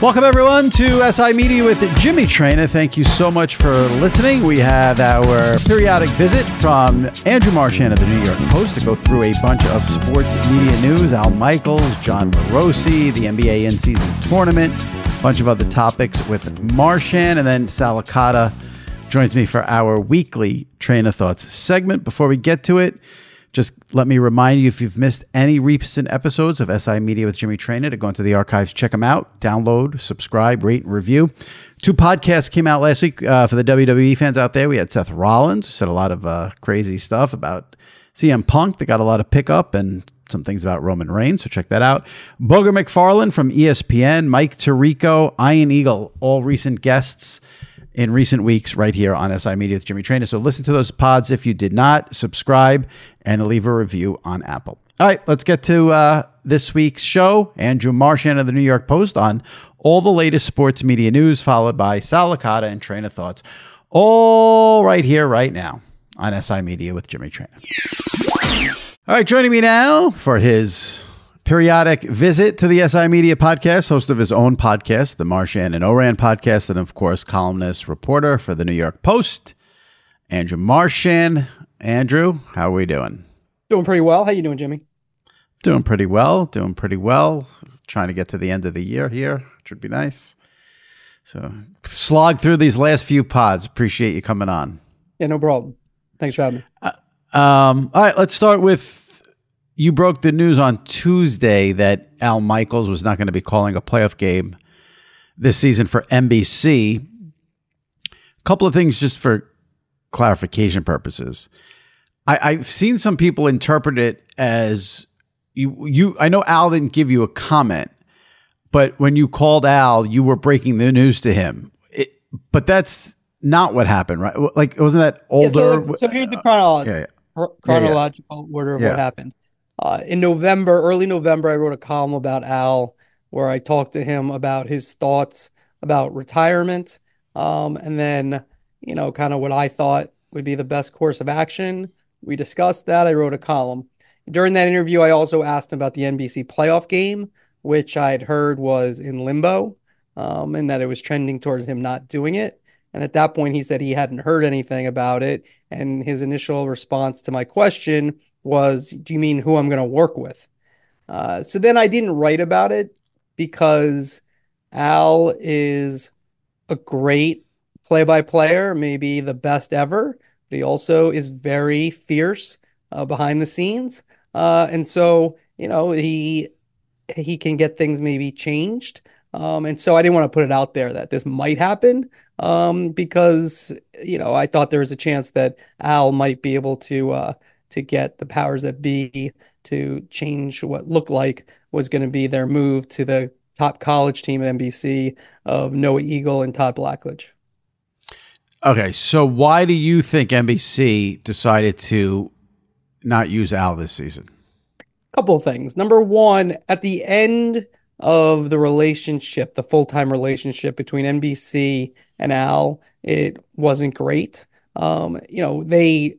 Welcome, everyone, to SI Media with Jimmy Traina. Thank you so much for listening. We have our periodic visit from Andrew Marchand of the New York Post to go through a bunch of sports media news. Al Michaels, Jon Morosi, the NBA in season tournament, a bunch of other topics with Marchand, and then Sal Licata joins me for our weekly Traina Thoughts segment. Before we get to it, just let me remind you if you've missed any recent episodes of SI Media with Jimmy Traina to go into the archives, check them out, download, subscribe, rate, and review. Two podcasts came out last week uh, for the WWE fans out there. We had Seth Rollins, who said a lot of uh, crazy stuff about CM Punk that got a lot of pickup and some things about Roman Reigns, so check that out. Booger McFarland from ESPN, Mike Tirico, Ian Eagle, all recent guests in recent weeks right here on SI Media with Jimmy Traina. So listen to those pods if you did not, subscribe, and leave a review on Apple. All right, let's get to uh, this week's show. Andrew Marchand of the New York Post on all the latest sports media news, followed by Sal Licata and Traina Thoughts, all right here, right now on SI Media with Jimmy Traina. All right, joining me now for his periodic visit to the SI Media podcast, host of his own podcast, the Marchand and Ourand podcast, and of course, columnist, reporter for the New York Post, Andrew Marchand. Andrew, how are we doing? Doing pretty well. How you doing, Jimmy? Doing pretty well. Doing pretty well. Trying to get to the end of the year here, which would be nice. So slog through these last few pods. Appreciate you coming on. Yeah, no problem. Thanks for having me. Uh, um, all right, let's start with you broke the news on Tuesday that Al Michaels was not going to be calling a playoff game this season for NBC. A couple of things just for clarification purposes. I, have seen some people interpret it as you you I know Al didn't give you a comment, but when you called Al, you were breaking the news to him. It, but that's not what happened, right? Like wasn't that older? Yeah, so, so, here's the chronolo- yeah, yeah. chronological order of what happened. Uh, in November, early November, I wrote a column about Al where I talked to him about his thoughts about retirement, um, and then you know, kind of what I thought would be the best course of action. We discussed that. I wrote a column. During that interview, I also asked him about the NBC playoff game, which I'd heard was in limbo, um, and that it was trending towards him not doing it. And at that point, he said he hadn't heard anything about it. And his initial response to my question was, Do you mean who I'm going to work with? Uh, so then I didn't write about it because Al is a great play by player, maybe the best ever, but he also is very fierce uh, behind the scenes. Uh, and so, you know, he he can get things maybe changed. Um, and so I didn't want to put it out there that this might happen um, because, you know, I thought there was a chance that Al might be able to uh, to get the powers that be to change what looked like was going to be their move to the top college team at NBC of Noah Eagle and Todd Blackledge. Okay, so why do you think NBC decided to not use Al this season? A couple of things. Number one, at the end of the relationship, the full time relationship between NBC and Al, it wasn't great. Um, you know, they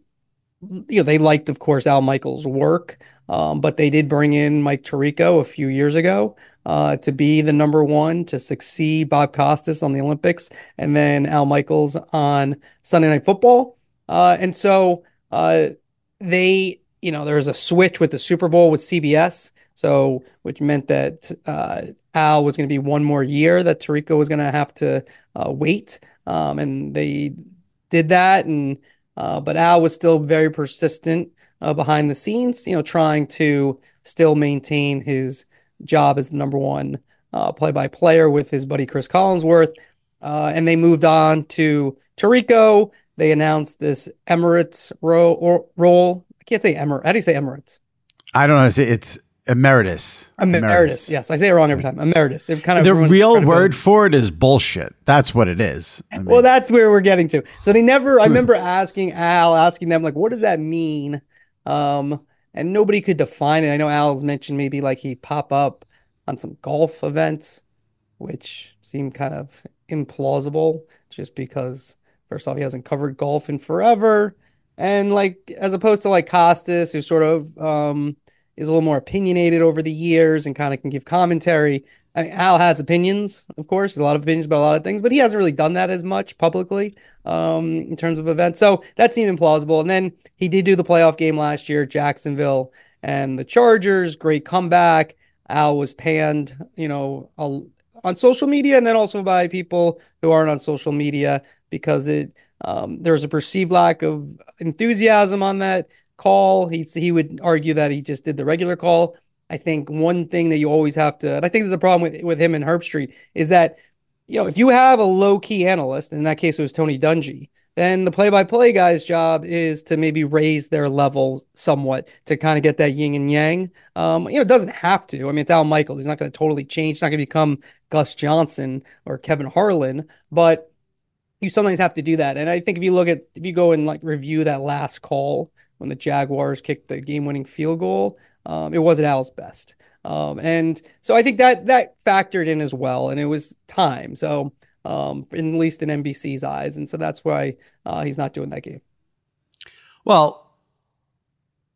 you know, they liked, of course, Al Michaels' work, um, but they did bring in Mike Tirico a few years ago uh, to be the number one to succeed Bob Costas on the Olympics, and then Al Michaels on Sunday Night Football. Uh, and so uh, they, you know, there was a switch with the Super Bowl with CBS, so which meant that uh, Al was going to be one more year that Tirico was going to have to uh, wait, um, and they did that and uh, but Al was still very persistent uh, behind the scenes, you know, trying to still maintain his job as the number one uh, play-by player with his buddy Chris Collinsworth. Uh, and they moved on to Tirico. They announced this Emirates ro- role. I can't say Emirates. How do you say Emirates? I don't know. It's Emeritus. Emeritus. Emeritus. Yes, I say it wrong every time. Emeritus. It kind of the real word for it is bullshit. That's what it is. I mean. Well, that's where we're getting to. So they never. I remember asking Al, asking them like, "What does that mean?" Um, and nobody could define it. I know Al's mentioned maybe like he pop up on some golf events, which seem kind of implausible, just because first off he hasn't covered golf in forever, and like as opposed to like Costas, who sort of um is a little more opinionated over the years and kind of can give commentary. I mean, Al has opinions, of course, a lot of opinions about a lot of things, but he hasn't really done that as much publicly um, in terms of events. So that seemed implausible. And then he did do the playoff game last year, Jacksonville and the Chargers. Great comeback. Al was panned, you know, on social media and then also by people who aren't on social media because it um, there was a perceived lack of enthusiasm on that call. He he would argue that he just did the regular call. I think one thing that you always have to, and I think there's a problem with with him and Herbstreit, is that you know if you have a low key analyst, in that case it was Tony Dungy, then the play by play guy's job is to maybe raise their level somewhat to kind of get that yin and yang. Um, you know, it doesn't have to. I mean, it's Al Michaels. He's not going to totally change. He's not going to become Gus Johnson or Kevin Harlan, but you sometimes have to do that. And I think if you look at, if you go and like review that last call when the Jaguars kicked the game winning field goal, um, it wasn't Al's best. Um, and so I think that that factored in as well. And it was time. So, um, in, at least in NBC's eyes. And so that's why uh, he's not doing that game. Well,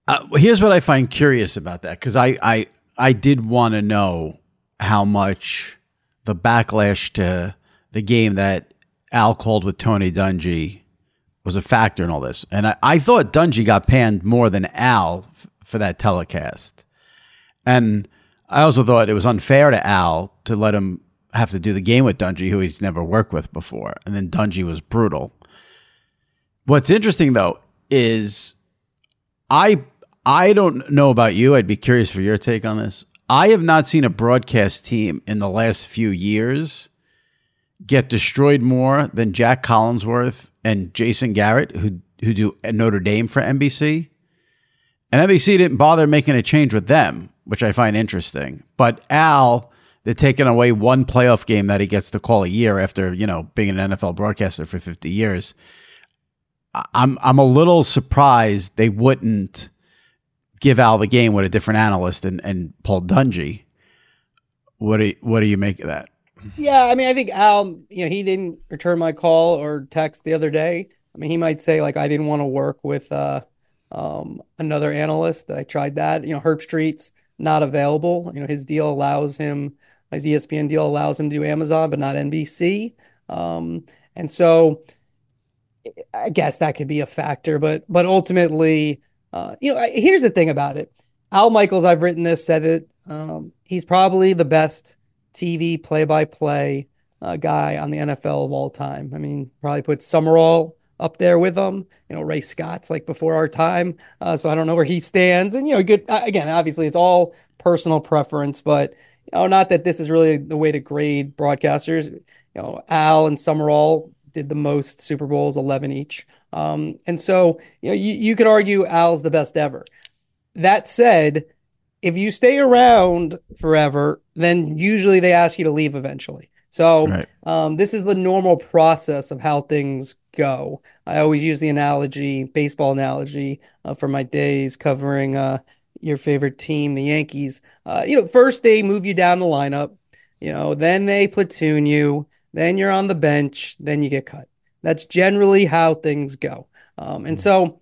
uh, here's what I find curious about that because I, I I did want to know how much the backlash to the game that Al called with Tony Dungy was a factor in all this, and I, I thought Dungy got panned more than Al f- for that telecast, and I also thought it was unfair to Al to let him have to do the game with Dungy, who he's never worked with before. And then Dungy was brutal. What's interesting though is I I don't know about you. I'd be curious for your take on this. I have not seen a broadcast team in the last few years get destroyed more than Jac Collinsworth and Jason Garrett, who who do Notre Dame for NBC. And NBC didn't bother making a change with them, which I find interesting. But Al they're taking away one playoff game that he gets to call a year after you know being an NFL broadcaster for 50 years. I'm I'm a little surprised they wouldn't give Al the game with a different analyst and and Paul Dungy. What do you, what do you make of that? Yeah, I mean, I think Al, you know, he didn't return my call or text the other day. I mean, he might say like I didn't want to work with uh, um, another analyst. That I tried that. You know, Herbstreit's not available. You know, his deal allows him his ESPN deal allows him to do Amazon, but not NBC. Um, and so I guess that could be a factor, but but ultimately, uh, you know, here's the thing about it. Al Michaels, I've written this, said it. Um, he's probably the best TV play-by-play uh, guy on the NFL of all time. I mean, probably put Summerall up there with him. You know, Ray Scott's like before our time, uh, so I don't know where he stands. And you know, good again. Obviously, it's all personal preference, but you know, not that this is really the way to grade broadcasters. You know, Al and Summerall did the most Super Bowls, 11 each. Um, and so, you know, you, you could argue Al's the best ever. That said, if you stay around forever, then usually they ask you to leave eventually. So right. um, this is the normal process of how things go. I always use the analogy, baseball analogy, uh, for my days covering uh, your favorite team, the Yankees, uh, you know, first they move you down the lineup, you know, then they platoon you, then you're on the bench, then you get cut. That's generally how things go. Um, and so,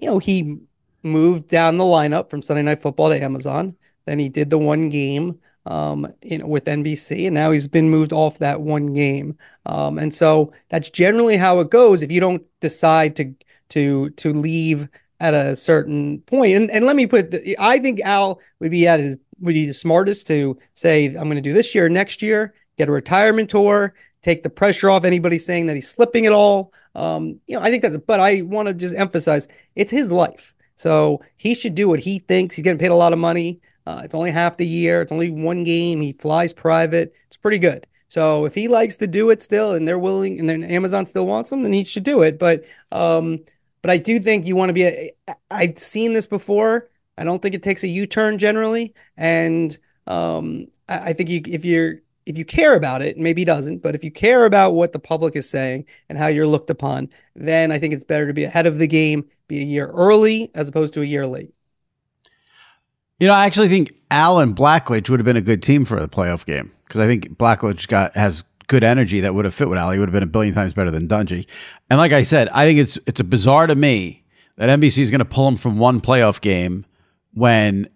you know, he moved down the lineup from Sunday Night Football to Amazon. Then he did the one game, um, you know, with NBC, and now he's been moved off that one game. Um, and so that's generally how it goes. If you don't decide to to to leave at a certain point. And and let me put, the, I think Al would be at his would be the smartest to say, I'm going to do this year, next year, get a retirement tour, take the pressure off anybody saying that he's slipping at all. Um, you know, I think that's. But I want to just emphasize, it's his life, so he should do what he thinks. He's getting paid a lot of money. Uh, it's only half the year. It's only one game. He flies private. It's pretty good. So if he likes to do it still, and they're willing, and then Amazon still wants him, then he should do it. But um, but I do think you want to be. A, I've seen this before. I don't think it takes a U turn generally, and um, I, I think you, if you're if you care about it, maybe he doesn't, but if you care about what the public is saying and how you're looked upon, then I think it's better to be ahead of the game, be a year early as opposed to a year late. You know, I actually think Alan Blackledge would have been a good team for the playoff game because I think Blackledge got has good energy that would have fit with Ali. Would have been a billion times better than Dungy. And like I said, I think it's it's a bizarre to me that NBC is going to pull him from one playoff game when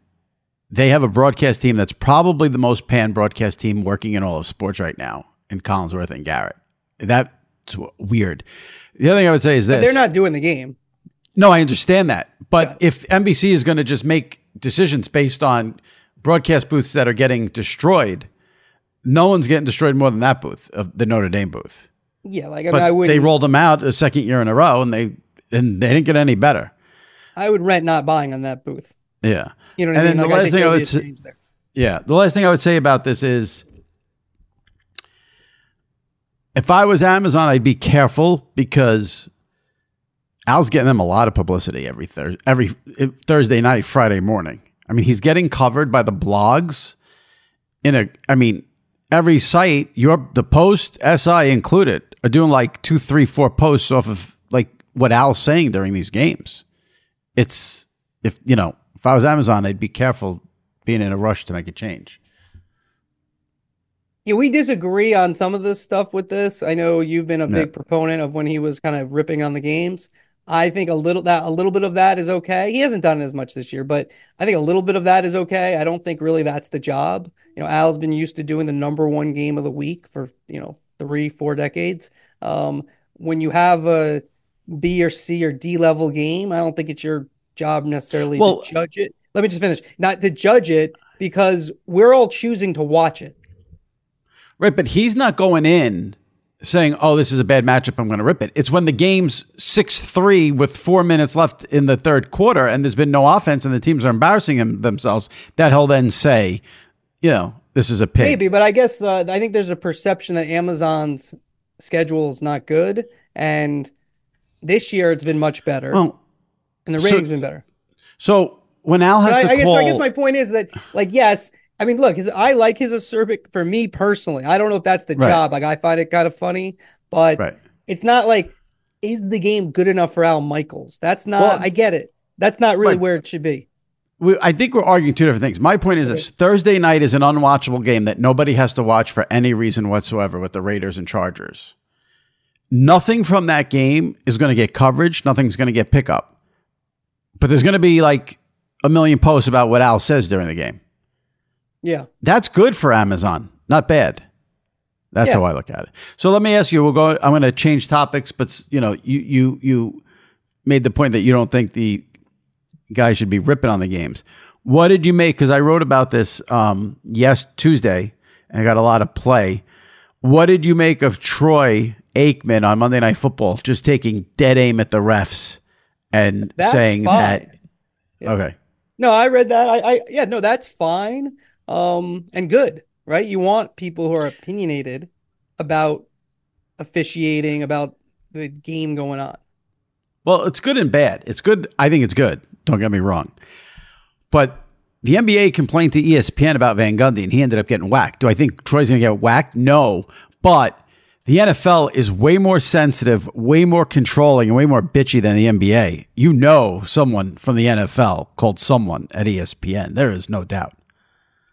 they have a broadcast team that's probably the most pan broadcast team working in all of sports right now in Collinsworth and Garrett. That's weird. The other thing I would say is this: but they're not doing the game. No, I understand that, but yeah. if NBC is going to just make decisions based on broadcast booths that are getting destroyed, no one's getting destroyed more than that booth of the Notre Dame booth. Yeah, like I mean, I would. They rolled them out a second year in a row, and they and they didn't get any better. I would rent not buying on that booth. Yeah, you know what and I mean. Like, the last thing I would say, yeah, the last thing I would say about this is, if I was Amazon, I'd be careful because Al's getting them a lot of publicity every Thursday, every Thursday night, Friday morning. I mean, he's getting covered by the blogs. In a, I mean, every site, your the Post, SI included, are doing like two, three, four posts off of like what Al's saying during these games. It's if you know, if I was Amazon, I'd be careful being in a rush to make a change. Yeah, we disagree on some of this stuff with this. I know you've been a big proponent of when he was kind of ripping on the games. I think a little that a little bit of that is okay. He hasn't done as much this year, but I think a little bit of that is okay. I don't think really that's the job. You know, Al's been used to doing the number one game of the week for you know three, four decades. Um, when you have a B or C or D level game, I don't think it's your job necessarily well, to judge it. Let me just finish. Not to judge it because we're all choosing to watch it. Right, but he's not going in saying, "Oh, this is a bad matchup. I'm going to rip it." It's when the game's six three with four minutes left in the third quarter, and there's been no offense, and the teams are embarrassing him, themselves. That he'll then say, "You know, this is a pig." Maybe, but I guess uh, I think there's a perception that Amazon's schedule is not good, and this year it's been much better, well, and the ratings so, been better. So when Al has I, I, guess, call, I guess my point is that, like, yes, I mean, look, his, I like his acerbic for me personally. I don't know if that's the right. job. Like, I find it kind of funny, but right. it's not like, is the game good enough for Al Michaels? That's not, well, I get it. That's not really right. where it should be. We, I think we're arguing two different things. My point is this Thursday night is an unwatchable game that nobody has to watch for any reason whatsoever with the Raiders and Chargers. Nothing from that game is going to get coverage, nothing's going to get pickup. But there's going to be like a million posts about what Al says during the game. Yeah. That's good for Amazon. Not bad. That's yeah. how I look at it. So let me ask you, we'll go I'm going to change topics, but you know, you you you made the point that you don't think the guys should be ripping on the games. What did you make cuz I wrote about this um yes Tuesday and I got a lot of play. What did you make of Troy Aikman on Monday Night Football just taking dead aim at the refs and that's saying fine. that yeah. Okay. No, I read that. I, I yeah, no, that's fine um, and good, right? You want people who are opinionated about officiating, about the game going on. Well, it's good and bad. It's good. I think it's good. Don't get me wrong. But the NBA complained to ESPN about Van Gundy and he ended up getting whacked. Do I think Troy's going to get whacked? No. But the NFL is way more sensitive, way more controlling, and way more bitchy than the NBA. You know someone from the NFL called someone at ESPN. There is no doubt.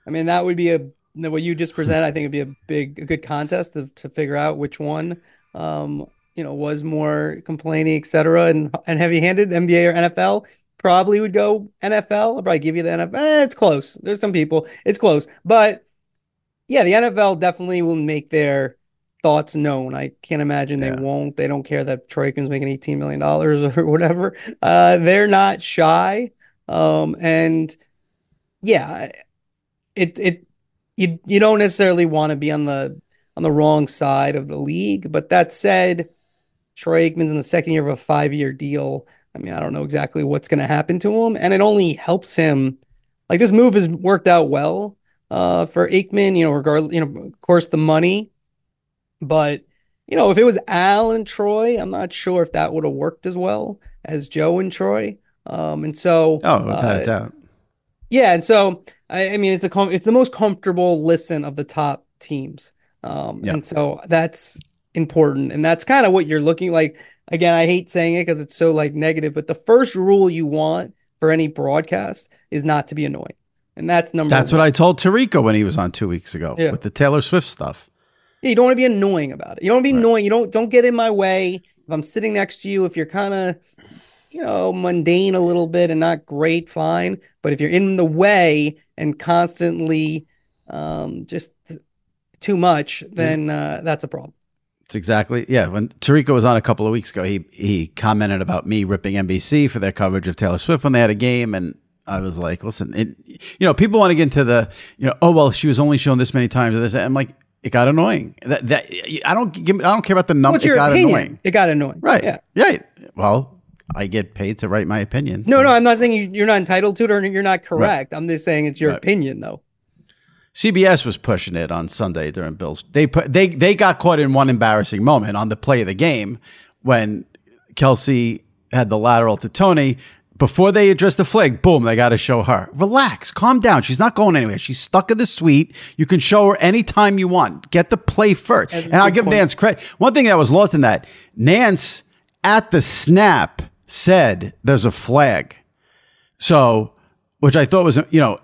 I mean, that would be a what you just presented. I think it'd be a big, a good contest to, to figure out which one, um, you know, was more complaining, et cetera, and and heavy handed, NBA or NFL. Probably would go NFL. I'll probably give you the NFL. Eh, it's close. There's some people. It's close, but yeah, the NFL definitely will make their thoughts known. I can't imagine they yeah. won't. They don't care that Troy Aikman's making eighteen million dollars or whatever. Uh, they're not shy, um, and yeah, it it you you don't necessarily want to be on the on the wrong side of the league. But that said, Troy Aikman's in the second year of a five year deal. I mean, I don't know exactly what's going to happen to him, and it only helps him. Like this move has worked out well uh, for Aikman. You know, regardless, you know, of course, the money, but you know, if it was Al and Troy, I'm not sure if that would have worked as well as Joe and Troy. Um, and so, oh, without uh, a doubt. Yeah, and so I, I mean, it's a com- it's the most comfortable listen of the top teams, um, yep. and so that's important, and that's kind of what you're looking like. Again, I hate saying it because it's so like negative, but the first rule you want for any broadcast is not to be annoying, and that's number. That's one. what I told Tirico when he was on two weeks ago yeah. with the Taylor Swift stuff. Yeah, you don't want to be annoying about it. You don't want to be right. annoying. You don't don't get in my way. If I'm sitting next to you, if you're kind of you know, mundane a little bit and not great, fine. But if you're in the way and constantly um, just too much, then uh, that's a problem. It's exactly yeah. When Tirico was on a couple of weeks ago, he he commented about me ripping NBC for their coverage of Taylor Swift when they had a game, and I was like, listen, it, you know, people want to get into the, you know, oh well, she was only shown this many times. This, I'm like, it got annoying. That that I don't give, I don't care about the number. It got opinion? annoying. It got annoying. Right. Yeah. Right. Well, I get paid to write my opinion. No, so. no, I'm not saying you, are not entitled to it or you're not correct. Right. I'm just saying it's your right. opinion, though. CBS was pushing it on Sunday during Bills. They put they they got caught in one embarrassing moment on the play of the game when Kelce had the lateral to Toney. Before they address the flag, boom, they got to show her. Relax, calm down. She's not going anywhere. She's stuck in the suite. You can show her anytime you want. Get the play first. That's and I'll give point. Nance credit. One thing that was lost in that, Nance at the snap said there's a flag. So, which I thought was, you know,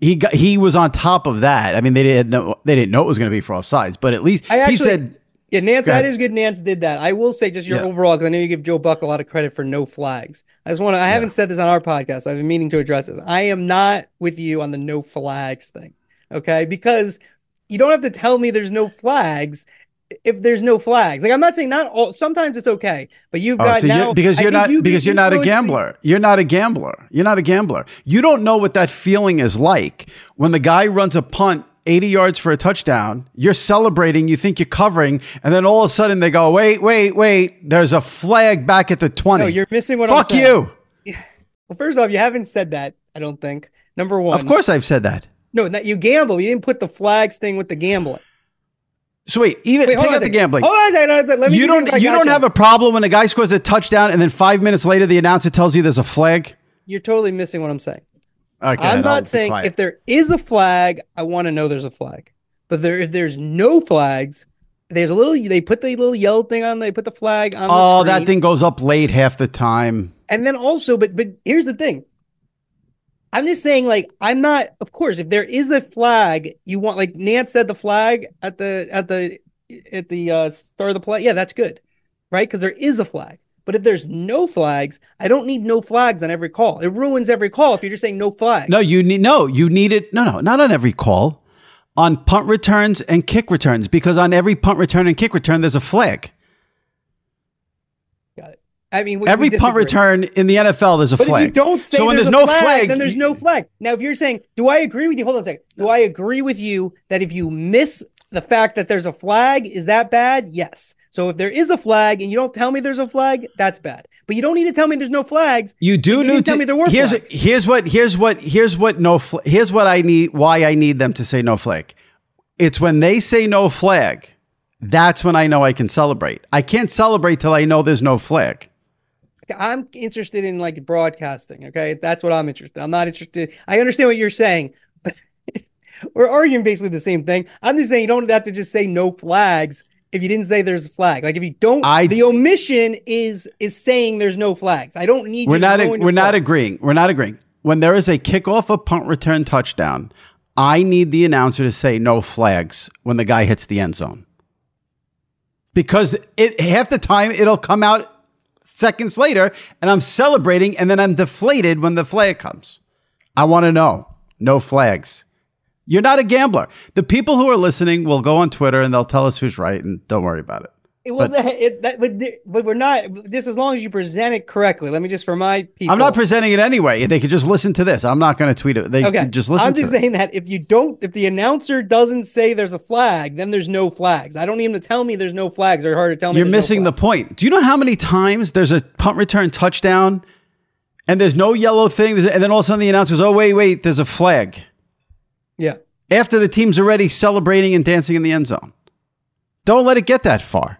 he got, he was on top of that. I mean, they didn't know they didn't know it was going to be for offsides, but at least actually, he said. Yeah, Nance, that is good. Nance did that. I will say, just your yeah. overall, because I know you give Joe Buck a lot of credit for no flags. I just want to. I haven't said this on our podcast. I've been meaning to address this. I am not with you on the no flags thing. Okay, because you don't have to tell me there's no flags if there's no flags. Like I'm not saying not all. Sometimes it's okay, but you've oh, got so now you're, because you're not you because you're not a gambler. You're not a gambler. You're not a gambler. You don't know what that feeling is like when the guy runs a punt 80 yards for a touchdown. You're celebrating. You think you're covering, and then all of a sudden they go, wait, wait, wait. There's a flag back at the 20. No, you're missing what. Fuck I'm saying. Fuck you. Well, first off, you haven't said that. I don't think. Number one. Of course, I've said that. No, that you gamble. You didn't put the flags thing with the gambling. So wait, even wait, take out the gambling. Hold on, hold on, let me you don't you don't have a problem when a guy scores a touchdown and then five minutes later the announcer tells you there's a flag. You're totally missing what I'm saying. Okay, I'm not saying if there is a flag, I want to know there's a flag. But there, if there's no flags, there's a little. They put the little yellow thing on. They put the flag on. Oh, that thing goes up late half the time. And then also, but but here's the thing: I'm just saying, like, I'm not. Of course, if there is a flag, you want, like Nance said, the flag at the at the at the uh, start of the play. Yeah, that's good, right? Because there is a flag. But if there's no flags, I don't need no flags on every call. It ruins every call if you're just saying no flags. No, you need no. You need it. No, no, not on every call. On punt returns and kick returns, because on every punt return and kick return, there's a flag. Got it. I mean, we, every we punt return in the NFL, there's a but flag. If you don't say so when there's, no flag, flag, then there's no flag. Now, if you're saying, do I agree with you? Hold on a second. Do I agree with you that if you miss the fact that there's a flag, is that bad? Yes. So if there is a flag and you don't tell me there's a flag, that's bad. But you don't need to tell me there's no flags. You do you need to tell me there were here's, flags. Here's what here's what here's what no fl- here's what I need why I need them to say no flag. It's when they say no flag, that's when I know I can celebrate. I can't celebrate till I know there's no flag. I'm interested in like broadcasting. Okay, that's what I'm interested. I'm not interested. I understand what you're saying, but we're arguing basically the same thing. I'm just saying you don't have to just say no flags if you didn't say there's a flag. Like if you don't, I, the omission is is saying there's no flags. I don't need. We're not. we're not agreeing. We're not agreeing. When there is a kickoff, a punt return, touchdown, I need the announcer to say no flags when the guy hits the end zone. Because it half the time it'll come out seconds later and I'm celebrating and then I'm deflated when the flag comes. I want to know. No flags. You're not a gambler. The people who are listening will go on Twitter and they'll tell us who's right and don't worry about it. Well, but, it, that, but, but we're not just as long as you present it correctly. Let me just for my people. I'm not presenting it anyway. They could just listen to this. I'm not going to tweet it. They okay. just listen. I'm just saying it. that if you don't, if the announcer doesn't say there's a flag, then there's no flags. I don't need him to tell me there's no flags. They're hard to tell me. You're missing no the point. Do you know how many times there's a punt return touchdown, and there's no yellow thing, and then all of a sudden the announcer goes, "Oh wait, wait, there's a flag." Yeah. After the team's already celebrating and dancing in the end zone, don't let it get that far.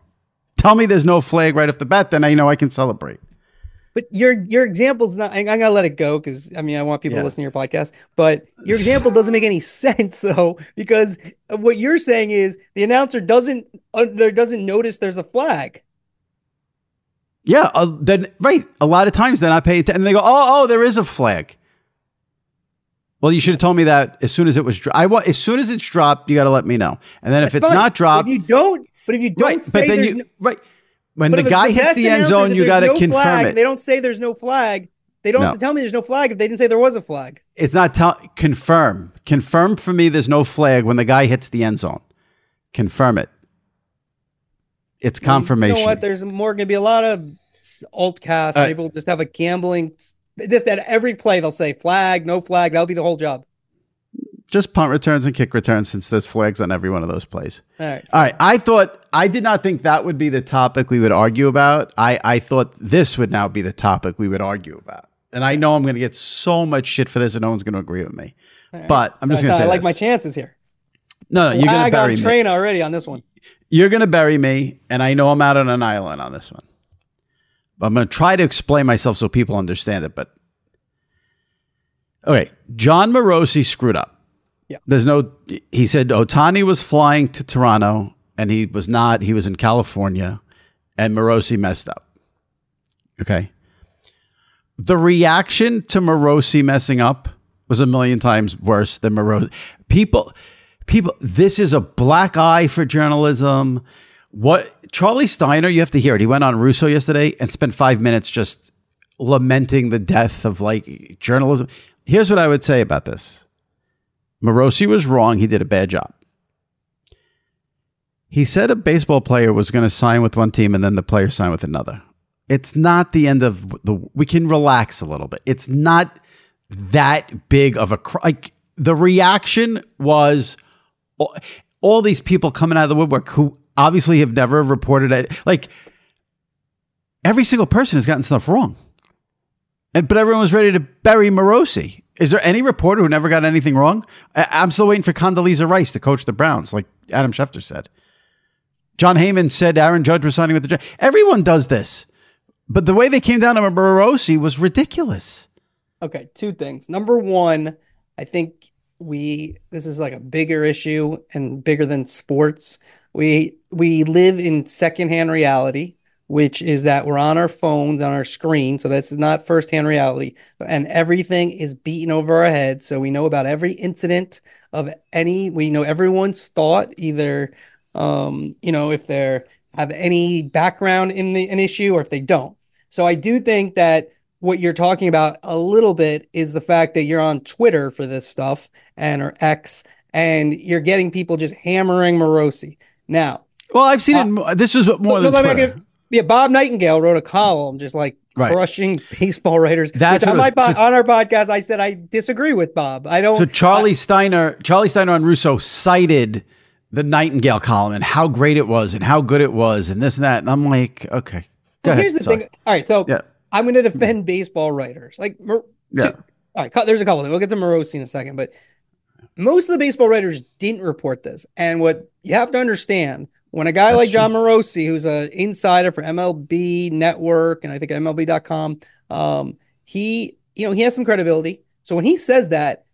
Tell me there's no flag right off the bat, then I know I can celebrate. But your your example's not. I'm gonna let it go because I mean I want people yeah. to listen to your podcast. But your example doesn't make any sense though because what you're saying is the announcer doesn't uh, there doesn't notice there's a flag. Yeah, uh, then right. A lot of times then I pay attention and they go, oh oh, there is a flag. Well, you should have told me that as soon as it was. Dro- I want as soon as it's dropped, you got to let me know. And then That's if it's fine. not dropped, if you don't, but if you don't right, say but then you, no- right. When the guy hits the end zone, you got to no confirm flag, it. They don't say there's no flag. They don't no. have to tell me there's no flag if they didn't say there was a flag. It's not tell confirm. Confirm for me there's no flag when the guy hits the end zone. Confirm it. It's confirmation. You know what? There's more going to be a lot of alt cast. Maybe we'll just have a gambling. Just at every play, they'll say flag, no flag. That'll be the whole job. Just punt returns and kick returns since there's flags on every one of those plays. All right. All right. I thought, I did not think that would be the topic we would argue about. I, I thought this would now be the topic we would argue about. And I know I'm going to get so much shit for this and no one's going to agree with me. Right. But I'm just going to say I like this. my chances here. No, no, you're going to bury me. train already on this one. You're going to bury me, and I know I'm out on an island on this one. I'm going to try to explain myself so people understand it. But okay, Jon Morosi screwed up. Yeah. There's no. He said Ohtani was flying to Toronto, and he was not. He was in California, and Morosi messed up. Okay. The reaction to Morosi messing up was a million times worse than Morosi. People people this is a black eye for journalism what charlie steiner you have to hear it. He went on russo yesterday and spent five minutes just lamenting the death of like journalism. Here's what i would say about this. Morosi was wrong. He did a bad job. He said a baseball player was going to sign with one team and then the player signed with another. It's not the end of the we can relax a little bit. It's not that big of a like the reaction was all, all these people coming out of the woodwork who obviously have never reported it. Like every single person has gotten stuff wrong. And, but everyone was ready to bury Morosi. Is there any reporter who never got anything wrong? I, am still waiting for Condoleezza Rice to coach the Browns, like Adam Schefter said. Jon Heyman said Aaron Judge was signing with the Jets. Everyone does this. But the way they came down on Morosi was ridiculous. Okay, two things. Number one, I think we this is like a bigger issue and bigger than sports. We we live in secondhand reality, which is that we're on our phones on our screen, so that's not firsthand reality, and everything is beaten over our head. So we know about every incident of any. We know everyone's thought, either um, you know if they're have any background in the an issue or if they don't. So I do think that what you're talking about a little bit is the fact that you're on Twitter for this stuff and or X, and you're getting people just hammering Morosi. Now, well, I've seen uh, it. This is more than Twitter. yeah, Bob Nightingale wrote a column just like right. crushing baseball writers. That's on, my so, on our podcast. I said I disagree with Bob. I don't. So Charlie I, Steiner, Charlie Steiner on Russo cited the Nightingale column and how great it was and how good it was and this and that. And I'm like, okay. Well, here's the Sorry. thing. All right, so yeah. I'm going to defend baseball writers. Like, yeah. All right, there's a couple. We'll get to Morosi in a second, but most of the baseball writers didn't report this. And what you have to understand when a guy That's like Jon Morosi, who's an insider for MLB Network and I think MLB.com, um, he you know he has some credibility. So when he says that,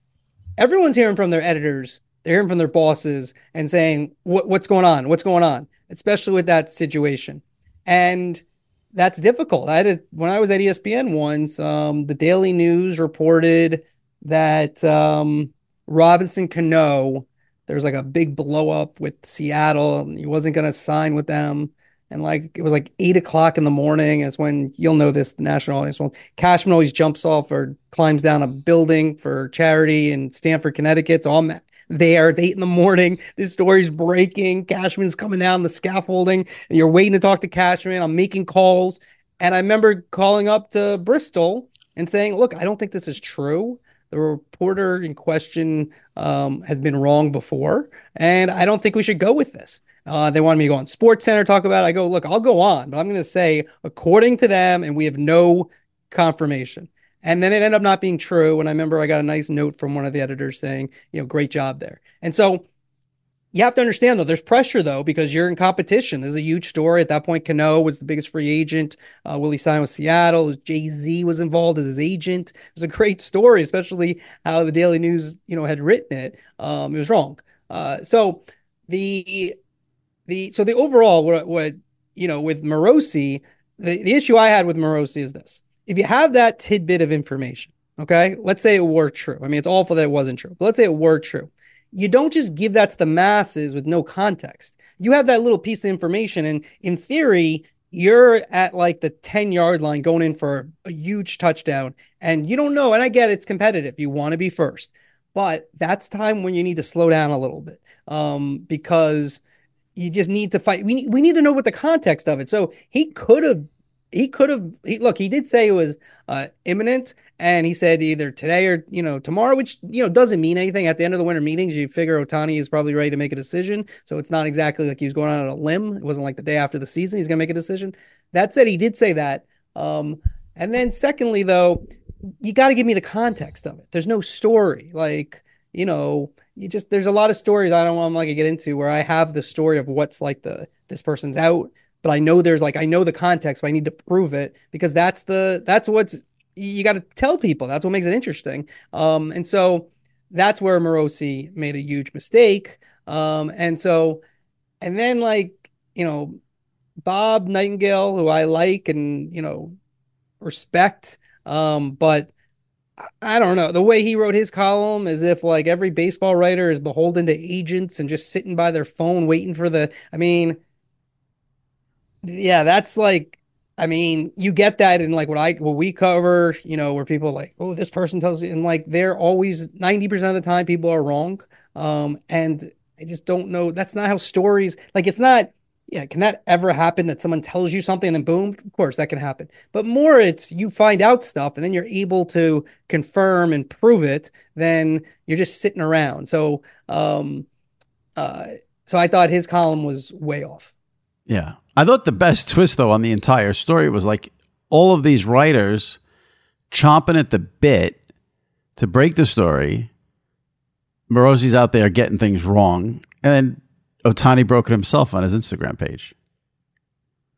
everyone's hearing from their editors, they're hearing from their bosses, and saying what, what's going on, what's going on, especially with that situation. And that's difficult. I had a, when I was at ESPN once, um, the Daily News reported that um, Robinson Cano, there's like a big blow up with Seattle, and he wasn't going to sign with them. And like it was like eight o'clock in the morning. It's when you'll know this, the national audience. Well, Cashman always jumps off or climbs down a building for charity in Stamford, Connecticut. So I'm there. It's eight in the morning. This story's breaking. Cashman's coming down the scaffolding, and you're waiting to talk to Cashman. I'm making calls. And I remember calling up to Bristol and saying, Look, I don't think this is true. The reporter in question um, has been wrong before, and I don't think we should go with this. Uh, they wanted me to go on Sports Center talk about it. I go, look, I'll go on, but I'm going to say, according to them, and we have no confirmation. And then it ended up not being true. And I remember I got a nice note from one of the editors saying, you know, great job there. And so you have to understand though, there's pressure though, because you're in competition. This is a huge story. At that point, Cano was the biggest free agent. Uh, Willie signed with Seattle. Jay Z was involved as his agent. It was a great story, especially how the Daily News, you know, had written it. Um, it was wrong. Uh, so the the so the overall what what you know with Morosi, the, the issue I had with Morosi is this if you have that tidbit of information, okay, let's say it were true. I mean, it's awful that it wasn't true, but let's say it were true. You don't just give that to the masses with no context. You have that little piece of information, and in theory, you're at like the 10 yard line going in for a huge touchdown. And you don't know and i get it's competitive. You want to be first. But that's time when you need to slow down a little bit um, because you just need to fight we, we need to know what the context of it. So he could have he could have he, look he did say it was uh, imminent and he said either today or you know tomorrow which you know doesn't mean anything. At the end of the winter meetings you figure Ohtani is probably ready to make a decision. So it's not exactly like he was going on a limb. It wasn't like the day after the season he's going to make a decision. That said he did say that. Um, and then secondly though you got to give me the context of it. There's no story. Like you know you just there's a lot of stories i don't want like to get into where i have the story of what's like the this person's out but I know there's like I know the context, but I need to prove it because that's the that's what's you got to tell people. That's what makes it interesting. Um, and so that's where Morosi made a huge mistake. Um, and so, and then like you know, Bob Nightingale, who I like and you know respect, um, but I don't know the way he wrote his column, is if like every baseball writer is beholden to agents and just sitting by their phone waiting for the. I mean yeah, that's like I mean, you get that in like what I what we cover, you know, where people like, oh, this person tells you, and like they're always ninety percent of the time people are wrong, um, and I just don't know. That's not how stories like. It's not. Yeah, can that ever happen that someone tells you something and then boom? Of course, that can happen. But more, it's you find out stuff and then you're able to confirm and prove it. Then you're just sitting around. So, um, uh, so I thought his column was way off. Yeah. I thought the best twist, though, on the entire story was like all of these writers chomping at the bit to break the story. Morosi's out there getting things wrong. And then Ohtani broke it himself on his Instagram page.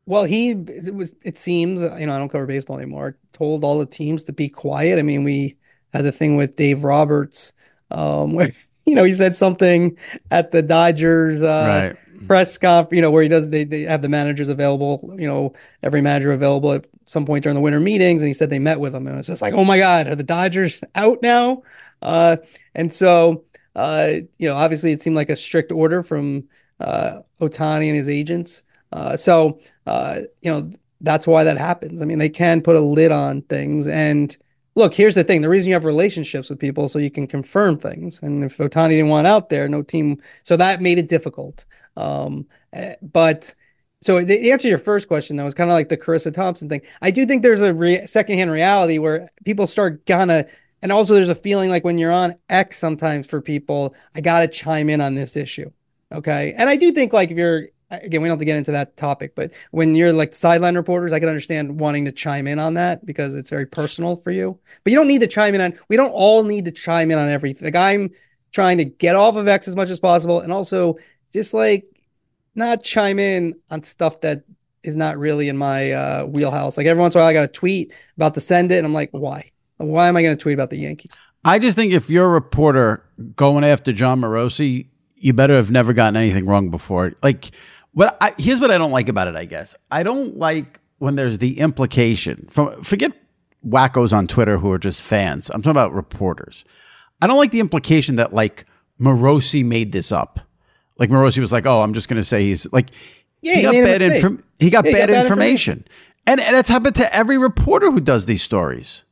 Well, he it was it seems you know I don't cover baseball anymore. Told all the teams to be quiet. I mean, we had the thing with Dave Roberts, um, where you know he said something at the Dodgers uh, right press conf, you know, where he does they, they have the managers available, you know, every manager available at some point during the winter meetings, and he said they met with him, and it's just like, oh my god, are the Dodgers out now? Uh, and so, uh, you know, obviously it seemed like a strict order from uh, Ohtani and his agents. Uh, so, uh, you know, that's why that happens. I mean, they can put a lid on things and look, here's the thing: the reason you have relationships with people so you can confirm things. And if Ohtani didn't want out there, no team, so that made it difficult. Um, eh, but so the answer to your first question though is kind of like the Charissa Thompson thing. I do think there's a re- secondhand reality where people start gonna, and also there's a feeling like when you're on X sometimes for people, I gotta chime in on this issue. Okay, and I do think like if you're again, we don't have to get into that topic, but when you're like sideline reporters, I can understand wanting to chime in on that because it's very personal for you. But you don't need to chime in on. We don't all need to chime in on everything. Like I'm trying to get off of X as much as possible, and also just like not chime in on stuff that is not really in my uh, wheelhouse. Like every once in a while, I got a tweet about to send it, and I'm like, why? Why am I going to tweet about the Yankees? I just think if you're a reporter going after Jon Morosi, you better have never gotten anything wrong before. Like what I, here's what I don't like about it. I guess I don't like when there's the implication from forget wackos on Twitter who are just fans. I'm talking about reporters. I don't like the implication that like Morosi made this up. Like Morosi was like, "Oh, I'm just going to say he's like yeah, he, got bad inform- he got yeah, bad, he got information. information. And, and that's happened to every reporter who does these stories.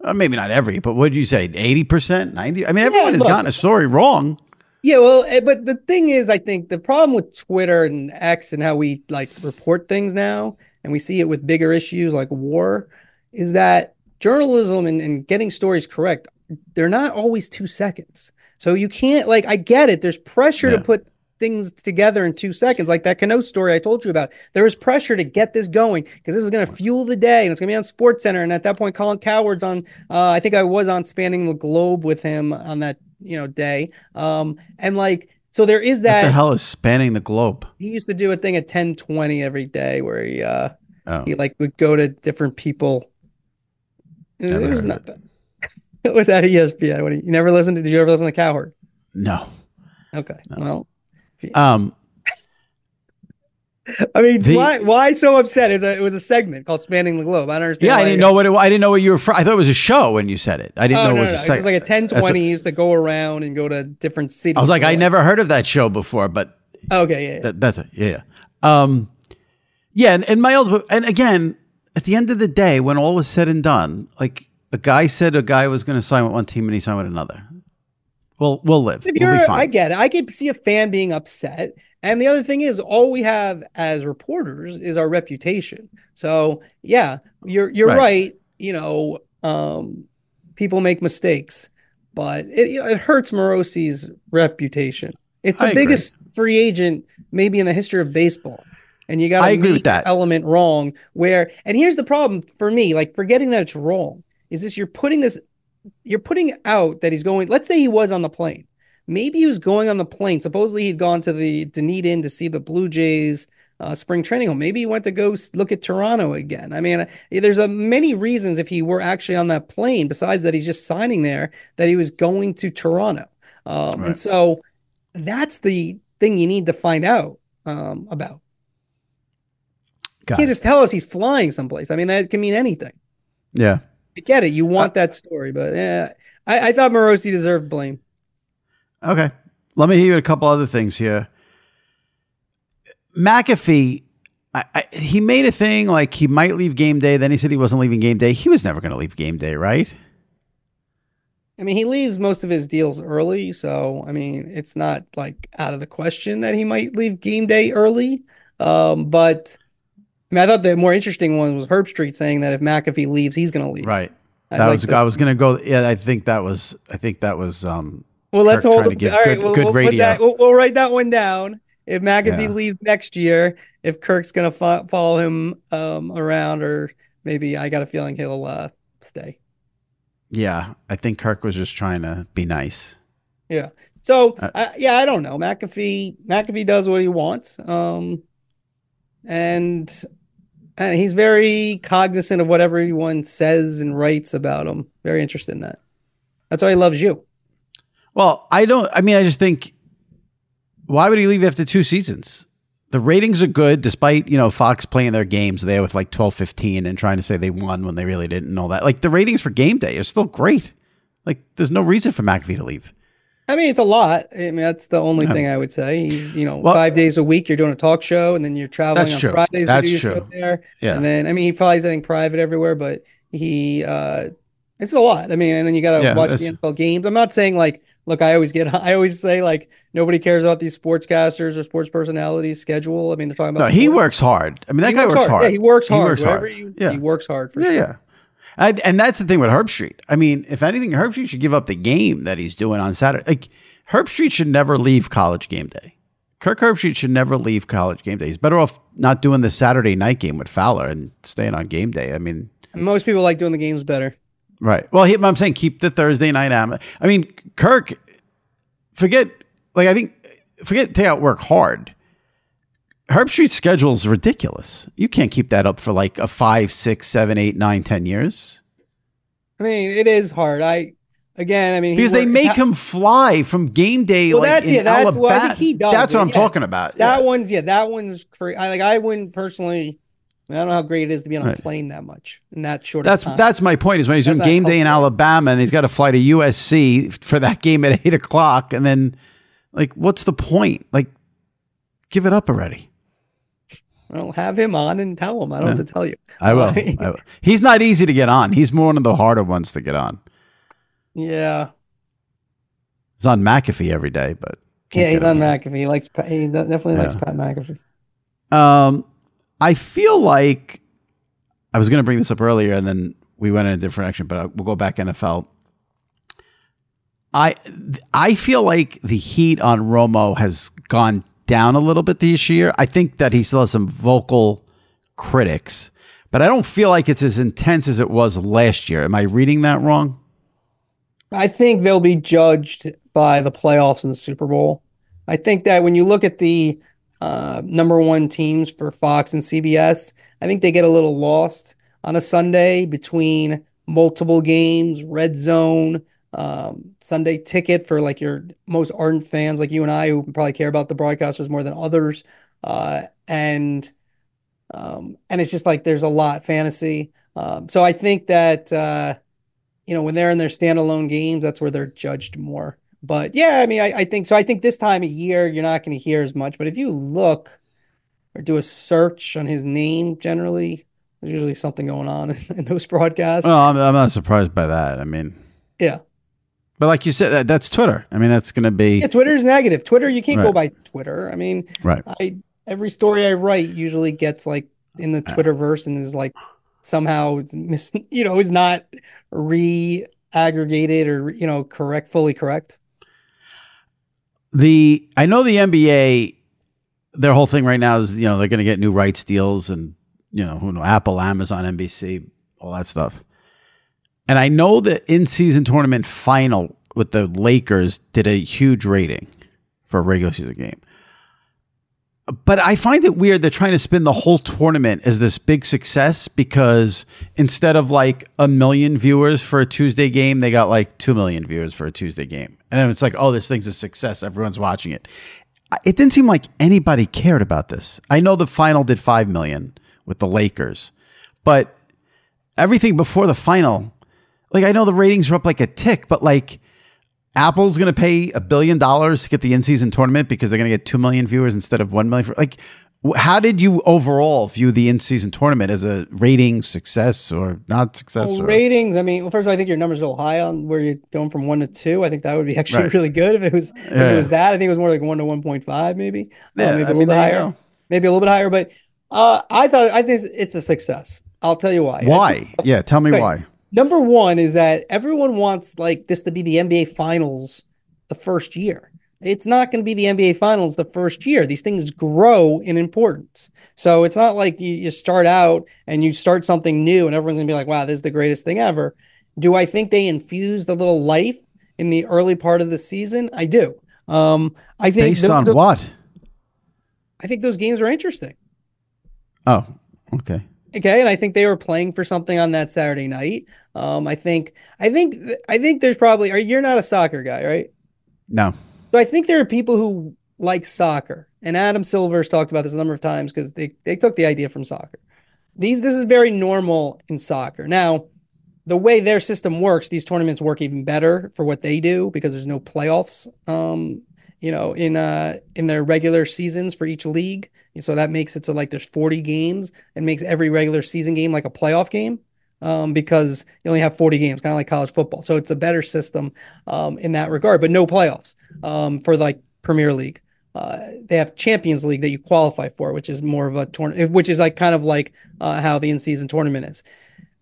Uh, maybe not every, but what did you say? 80%, 90? I mean, everyone yeah, has gotten a story wrong. Yeah, well, eh, but the thing is, I think the problem with Twitter and X and how we like report things now, and we see it with bigger issues like war, is that journalism and, and getting stories correct, they're not always two seconds. So you can't like I get it. There's pressure yeah. to put things together in two seconds, like that Cano story I told you about. There is pressure to get this going because this is going to fuel the day, and it's going to be on Sports Center. And at that point, Colin Cowherd's on. Uh, I think I was on Spanning the Globe with him on that you know day. Um, and like so there is that. What the hell is spanning the globe? He used to do a thing at ten twenty every day where he uh oh. he like would go to different people. It, was not that. it was at ESPN. What, you never listened to? Did you ever listen to Cowherd? No. Okay. No. Well. Um. I mean, the, why why so upset? It was, a, it was a segment called "Spanning the Globe." I don't understand. Yeah, I didn't know what it, I didn't know what you were. I thought it was a show when you said it. I didn't oh, know no, it was no, a segment. It's like a ten twenties that go around and go to different cities. I was like, I never heard of that show before, but okay, yeah, yeah. That, that's it. Yeah. Um, Yeah, and, and my old and again, at the end of the day, when all was said and done, like a guy said a guy was going to sign with one team and he signed with another. Well, we'll live. If we'll you're, I get it. I could see a fan being upset. And the other thing is, all we have as reporters is our reputation. So yeah, you're you're right. right you know, um, people make mistakes, but it, you know, it hurts Morosi's reputation. It's the I biggest agree. free agent maybe in the history of baseball. And you got to agree with that element wrong. Where and here's the problem for me, like forgetting that it's wrong is this: you're putting this, you're putting out that he's going. Let's say he was on the plane. Maybe he was going on the plane. Supposedly he'd gone to the Dunedin to see the Blue Jays uh, spring training home. Maybe he went to go look at Toronto again. I mean, there's a many reasons if he were actually on that plane, besides that he's just signing there, that he was going to Toronto. Um, right. And so that's the thing you need to find out um, about. Got you can't it. just tell us he's flying someplace. I mean, that can mean anything. Yeah. I get it. You want uh, that story, but yeah, I, I thought Morosi deserved blame. Okay. Let me hear you a couple other things here. McAfee, I, I, he made a thing like he might leave game day. Then he said he wasn't leaving game day. He was never going to leave game day, right? I mean, he leaves most of his deals early, so I mean, it's not like out of the question that he might leave game day early. Um, but I mean, I thought the more interesting one was Herbstreit saying that if McAfee leaves, he's going to leave. Right. I that like was this. I was going to go. Yeah, I think that was. I think that was. um Well, let's Kirk hold. All good, right, we'll, good we'll radio. That, we'll, we'll write that one down if McAfee yeah. leaves next year, if Kirk's going to fo- follow him um, around, or maybe I got a feeling he'll uh, stay. Yeah, I think Kirk was just trying to be nice. Yeah. So uh, uh, yeah, I don't know. McAfee McAfee does what he wants, um, and and he's very cognizant of what everyone says and writes about him. Very interested in that. That's why he loves you. Well, I don't. I mean, I just think why would he leave after two seasons? The ratings are good, despite you know Fox playing their games there with like 12, 15 and trying to say they won when they really didn't and all that. Like the ratings for game day are still great. Like there's no reason for McAfee to leave. I mean, it's a lot. I mean, that's the only yeah. thing I would say. He's, you know, well, five days a week. You're doing a talk show, and then you're traveling on true. Fridays that's to do true. show there. Yeah. And then, I mean, he flies, I think, private everywhere, but he, uh, it's a lot. I mean, and then you got to yeah, watch the NFL games. I'm not saying like look, I always get, I always say like nobody cares about these sportscasters or sports personalities schedule. I mean, they're talking about. No, he works hard. I mean, that he guy works, hard. hard. Yeah, he works hard. He works hard. You, yeah. he works hard for yeah, sure. Yeah. I, and that's the thing with Herbstreit. I mean, if anything, Herbstreit should give up the game that he's doing on Saturday. Like Herbstreit should never leave college game day. Kirk Herbstreit should never leave college game day. He's better off not doing the Saturday night game with Fowler and staying on game day. I mean, most people like doing the games better. Right. Well, he, I'm saying keep the Thursday night. Am- I mean, Kirk forget like I think forget take out work hard. Herbstreit's schedule is ridiculous. You can't keep that up for like a five, six, seven, eight, nine, ten years. I mean, it is hard. I again, I mean, because they make him fly from game day. Well, like that's yeah, that's Alabama. what I think he does. That's what I'm yeah. talking about. That yeah. one's yeah, that one's crazy. Like I wouldn't personally. I don't know how great it is to be on a right. plane that much in that short. That's that's my point. Is when he's that's doing game day in Alabama and he's got to fly to USC for that game at eight o'clock, and then like, what's the point? Like, give it up already. Well, have him on and tell him. I don't yeah. have to tell you. I will. I will. He's not easy to get on. He's more one of the harder ones to get on. Yeah. He's on McAfee every day, but yeah, he's on McAfee. He likes. He definitely yeah. likes Pat McAfee. Um, I feel like I was going to bring this up earlier, and then we went in a different direction. But uh, we'll go back NFL. I I feel like the heat on Romo has gone down a little bit this year. I think that he still has some vocal critics, but I don't feel like it's as intense as it was last year. Am I reading that wrong? I think they'll be judged by the playoffs and the Super Bowl. I think that when you look at the uh, number one teams for Fox and CBS. I think they get a little lost on a Sunday between multiple games, red zone, um, Sunday ticket for like your most ardent fans like you and I who probably care about the broadcasters more than others. Uh, and um, and it's just like there's a lot fantasy. Um, so I think that uh, you know when they're in their standalone games, that's where they're judged more. But yeah, I mean, I, I think so. I think this time of year you're not going to hear as much. But if you look, or do a search on his name generally, there's usually something going on in, those broadcasts. Well, I'm, I'm not surprised by that. I mean, yeah. But like you said, that, that's Twitter. I mean, that's going to be. Yeah, Twitter's negative. Twitter, you can't right. go by Twitter. I mean, right. I every story I write usually gets like in the Twitterverse and is like somehow mis- you know is not re-aggregated or you know correct fully correct. The I know the NBA, their whole thing right now is you know they're going to get new rights deals and you know who know Apple, Amazon, NBC, all that stuff. And I know the in season tournament final with the Lakers did a huge rating for a regular season game. But I find it weird they're trying to spin the whole tournament as this big success because instead of like a million viewers for a Tuesday game, they got like 2 million viewers for a Tuesday game. And then it's like, oh, this thing's a success. Everyone's watching it. It didn't seem like anybody cared about this. I know the final did 5 million with the Lakers, but everything before the final like I know the ratings are up like a tick, but like Apple's going to pay a billion dollars to get the in-season tournament because they're going to get 2 million viewers instead of 1 million. For, like how did you overall view the in-season tournament as a rating success or not success? Well, ratings. I mean, well, first, all, I think your numbers are a little high on where you're going from one to two. I think that would be actually right. really good if it was if yeah. it was that. I think it was more like one to one point five, maybe. Uh, yeah, uh, maybe a little bit higher. Maybe a little bit higher, but uh, I thought I think it's a success. I'll tell you why. Why? Yeah, tell me okay. why. Number one is that everyone wants like this to be the NBA Finals the first year. It's not going to be the NBA Finals the first year. These things grow in importance. So it's not like you, you start out and you start something new and everyone's going to be like, wow, this is the greatest thing ever. Do I think they infused a little life in the early part of the season? I do. Um, I think based the, on the, what? I think those games are interesting. Oh, okay. Okay, and I think they were playing for something on that Saturday night. Um, I think, I think, I think there's probably. Are you're not a soccer guy, right? No. So I think there are people who like soccer, and Adam Silver's talked about this a number of times because they they took the idea from soccer. These this is very normal in soccer. Now, the way their system works, these tournaments work even better for what they do because there's no playoffs. Um, you know, in uh in their regular seasons for each league. And so that makes it so like there's 40 games and makes every regular season game like a playoff game. Um, because you only have 40 games, kind of like college football. So it's a better system um, in that regard, but no playoffs um, for like Premier League. Uh, they have Champions League that you qualify for, which is more of a tournament, which is like kind of like uh, how the in-season tournament is.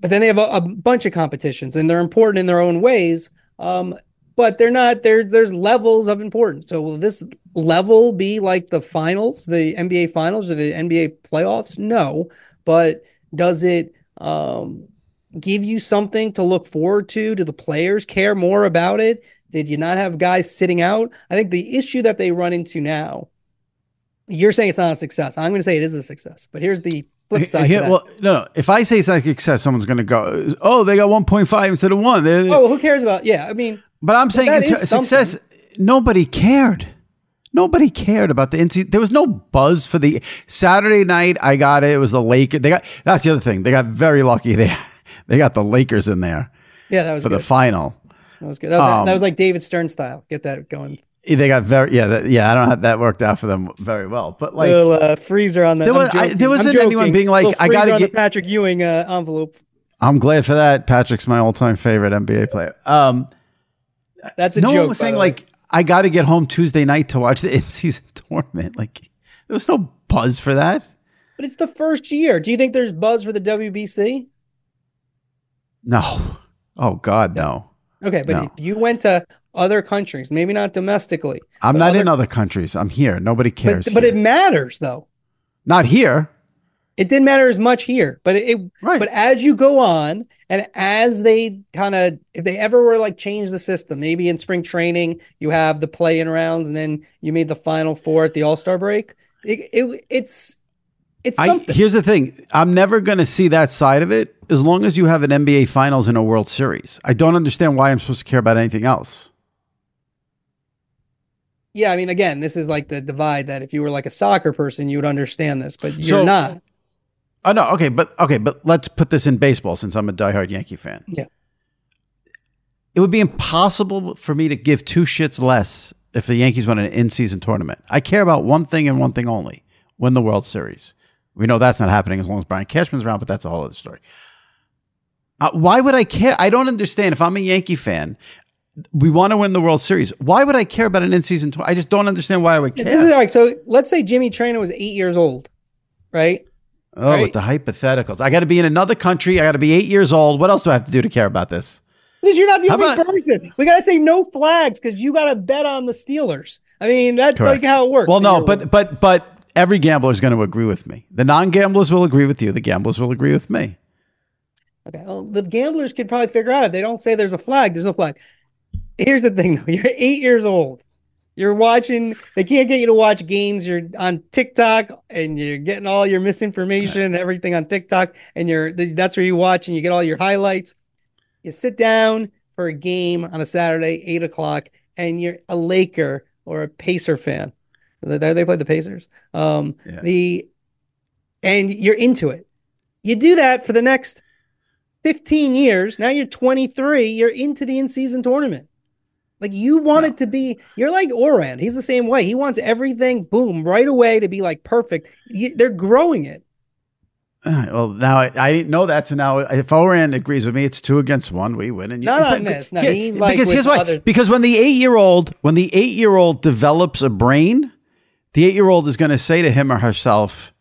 But then they have a, a, bunch of competitions, and they're important in their own ways. Um, but they're not there there's levels of importance. So will this level be like the finals the nba finals or the nba playoffs? No but does it um, give you something to look forward to? Do the players care more about it? Did you not have guys sitting out? I think the issue that they run into now you're saying it's not a success. I'm going to say it is a success but here's the flip side Here, well no, no. If i say it's a success someone's going to go oh they got 1.5 instead of 1 oh who cares about yeah i mean but I'm saying but success. Nobody cared. Nobody cared about the NC. There was no buzz for the Saturday night. I got it. It was the Lakers. They got that's the other thing. They got very lucky. They they got the Lakers in there. Yeah, that was for good. the final. That was good. That was, um, that was, like David Stern style. Get that going. They got very yeah that, yeah. I don't know that worked out for them very well, but like little uh, freezer on the. There, was, wasn't anyone being like, I got to get Patrick Ewing uh, envelope. I'm glad for that. Patrick's my all-time favorite NBA player. Um, that's a no joke. one was saying like I got to get home Tuesday night to watch the in-season tournament. Like there was no buzz for that. But it's the first year. Do you think there's buzz for the WBC? No. Oh God, no. Okay, but no. if you went to other countries, maybe not domestically. I'm not other, in other countries. I'm here. Nobody cares. But, but it matters though. Not here. It didn't matter as much here, but it, right. but as you go on and as they kind of if they ever were like change the system, maybe in spring training you have the play in rounds and then you made the final four at the All-Star break. It, it it's it's I, here's the thing. I'm never going to see that side of it as long as you have an NBA finals and a World Series. I don't understand why I'm supposed to care about anything else. Yeah, I mean, again, this is like the divide that if you were like a soccer person, you would understand this, but you're so, not. Oh no, okay, but okay, but let's put this in baseball since I'm a diehard Yankee fan. Yeah. It would be impossible for me to give two shits less if the Yankees won an in-season tournament. I care about one thing and one thing only: win the World Series. We know that's not happening as long as Brian Cashman's around, but that's a whole other story. Uh, why would I care? I don't understand. If I'm a Yankee fan, we want to win the World Series. Why would I care about an in-season? Tour? I just don't understand why I would care. This is like so. Let's say Jimmy Traina was eight years old, right? Oh, right? with the hypotheticals, I got to be in another country. I got to be eight years old. What else do I have to do to care about this? Because you're not the how only about, person. We got to say no flags because you got to bet on the Steelers. I mean, that's correct. like how it works. Well, no, but but but every gambler is going to agree with me. The non-gamblers will agree with you. The gamblers will agree with me. Okay, well, the gamblers could probably figure out if they don't say there's a flag. There's no flag. Here's the thing, though. You're eight years old. You're watching. They can't get you to watch games. You're on TikTok, and you're getting all your misinformation, everything on TikTok, and you're that's where you watch, and you get all your highlights. You sit down for a game on a Saturday, eight o'clock, and you're a Laker or a Pacer fan. They play the Pacers. Um, yeah. The and you're into it. You do that for the next 15 years. Now you're 23. You're into the in-season tournament. Like you want it to be, you're like Ourand. He's the same way. He wants everything, boom, right away to be like perfect. You, they're growing it. Uh, well, now I, I, didn't know that. So now, if Ourand agrees with me, it's two against one. We win. And you, not on this. No, he's like because here's why. Other- because when the eight year old, when the eight year old develops a brain, the eight year old is going to say to him or herself,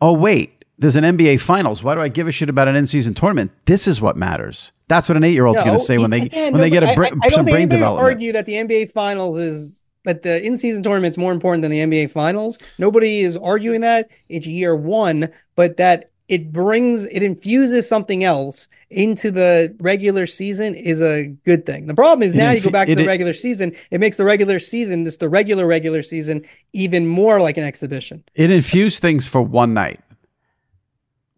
"Oh wait, there's an NBA Finals. Why do I give a shit about an in season tournament? This is what matters." That's what an eight year old's no, going to say when they when no, they get a br- I, I some brain development. Argue that the NBA Finals is that the in season tournament's more important than the NBA Finals. Nobody is arguing that. It's year one, but that it brings it infuses something else into the regular season is a good thing. The problem is now inf- you go back to the regular season, it makes the regular season, this the regular regular season, even more like an exhibition. It infused things for one night.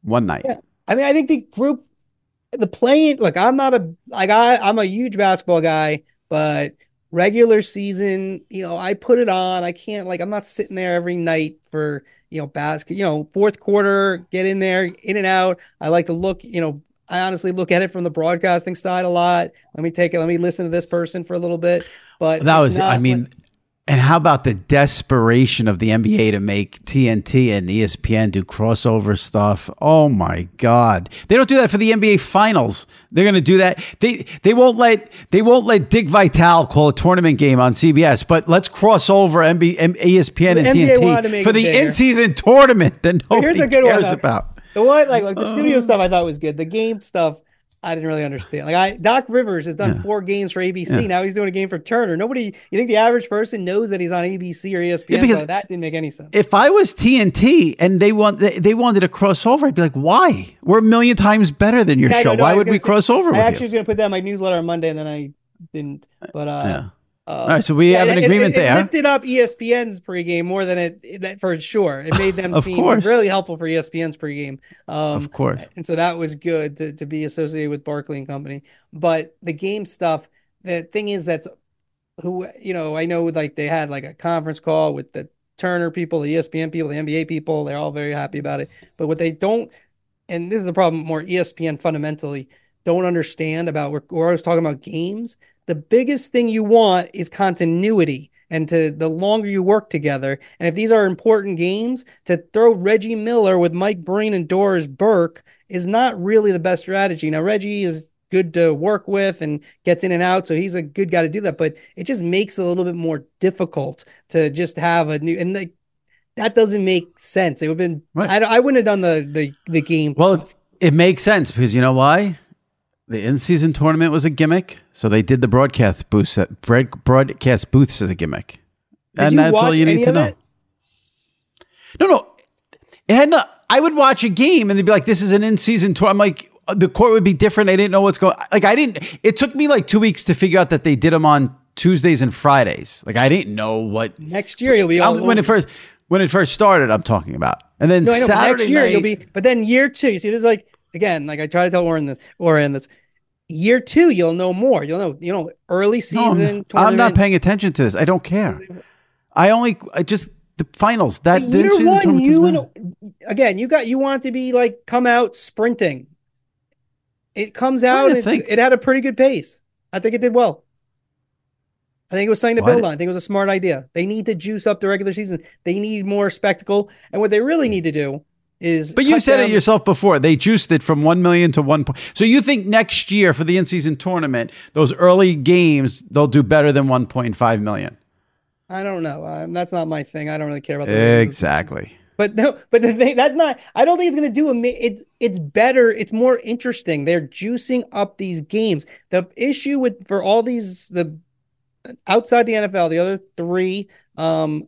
One night. Yeah. I mean, I think the group the playing look i'm not a like i i'm a huge basketball guy but regular season you know i put it on i can't like i'm not sitting there every night for you know basket you know fourth quarter get in there in and out i like to look you know i honestly look at it from the broadcasting side a lot let me take it let me listen to this person for a little bit but that was i mean like, and how about the desperation of the NBA to make TNT and ESPN do crossover stuff? Oh my God! They don't do that for the NBA Finals. They're going to do that. They they won't let they won't let Dick Vitale call a tournament game on CBS. But let's cross over MB, ESPN and TNT for the in season tournament that nobody Here's a good cares one, about. The one like like the studio oh. stuff I thought was good. The game stuff I didn't really understand. Like I, Doc Rivers has done yeah. four games for ABC. Yeah. Now he's doing a game for Turner. Nobody, you think the average person knows that he's on ABC or ESPN? Yeah, because so that didn't make any sense. If I was TNT and they want they, they wanted to cross over, I'd be like, why? We're a million times better than your show. No, no, why would we say, cross over? I actually you? was going to put that in my newsletter on Monday, and then I didn't. But uh, uh, All right, so we have an agreement it, it, there. It lifted up ESPN's pregame more than it that for sure. It made them seem course. really helpful for ESPN's pregame. Um, of course, and so that was good to, to be associated with Barkley and company. But the game stuff, the thing is that who you know, I know like they had like a conference call with the Turner people, the ESPN people, the NBA people. They're all very happy about it. But what they don't, and this is a problem more ESPN fundamentally don't understand about. We're, we're always talking about games the biggest thing you want is continuity and to the longer you work together. And if these are important games, to throw Reggie Miller with Mike Breen and Doris Burke is not really the best strategy. Now, Reggie is good to work with and gets in and out, so he's a good guy to do that. But it just makes it a little bit more difficult to just have a new and the, that doesn't make sense. It would have been right. I, I wouldn't have done the the the game. Well, stuff. it makes sense because you know why the in-season tournament was a gimmick, so they did the broadcast booths, broadcast booths as a gimmick, did and that's all you need to know. It? No, no, it had no. I would watch a game and they'd be like, "This is an in-season tour." I'm like, the court would be different. I didn't know what's going. Like, I didn't. It took me like two weeks to figure out that they did them on Tuesdays and Fridays. Like, I didn't know what. Next year you'll be all when it first when it first started. I'm talking about, and then no, know, Saturday next year night, you'll be. But then year two, you see, this is like again, like I try to tell Ourand this, Ourand this. Year two, you'll know more. You'll know, you know, early season. No, I'm not paying attention to this. I don't care. I only, I just the finals. That year one, you and, again, you got you want it to be like come out sprinting. It comes out. It, it had a pretty good pace. I think it did well. I think it was something to what? build on. I think it was a smart idea. They need to juice up the regular season. They need more spectacle. And what they really hmm. need to do is But you said down- it yourself before. They juiced it from 1 million to 1 point. So you think next year for the in-season tournament, those early games they'll do better than 1.5 million? I don't know. Um, that's not my thing. I don't really care about the exactly. But no, but the thing that's not. I don't think it's going to do a. It, it's better. It's more interesting. They're juicing up these games. The issue with for all these the outside the NFL, the other three um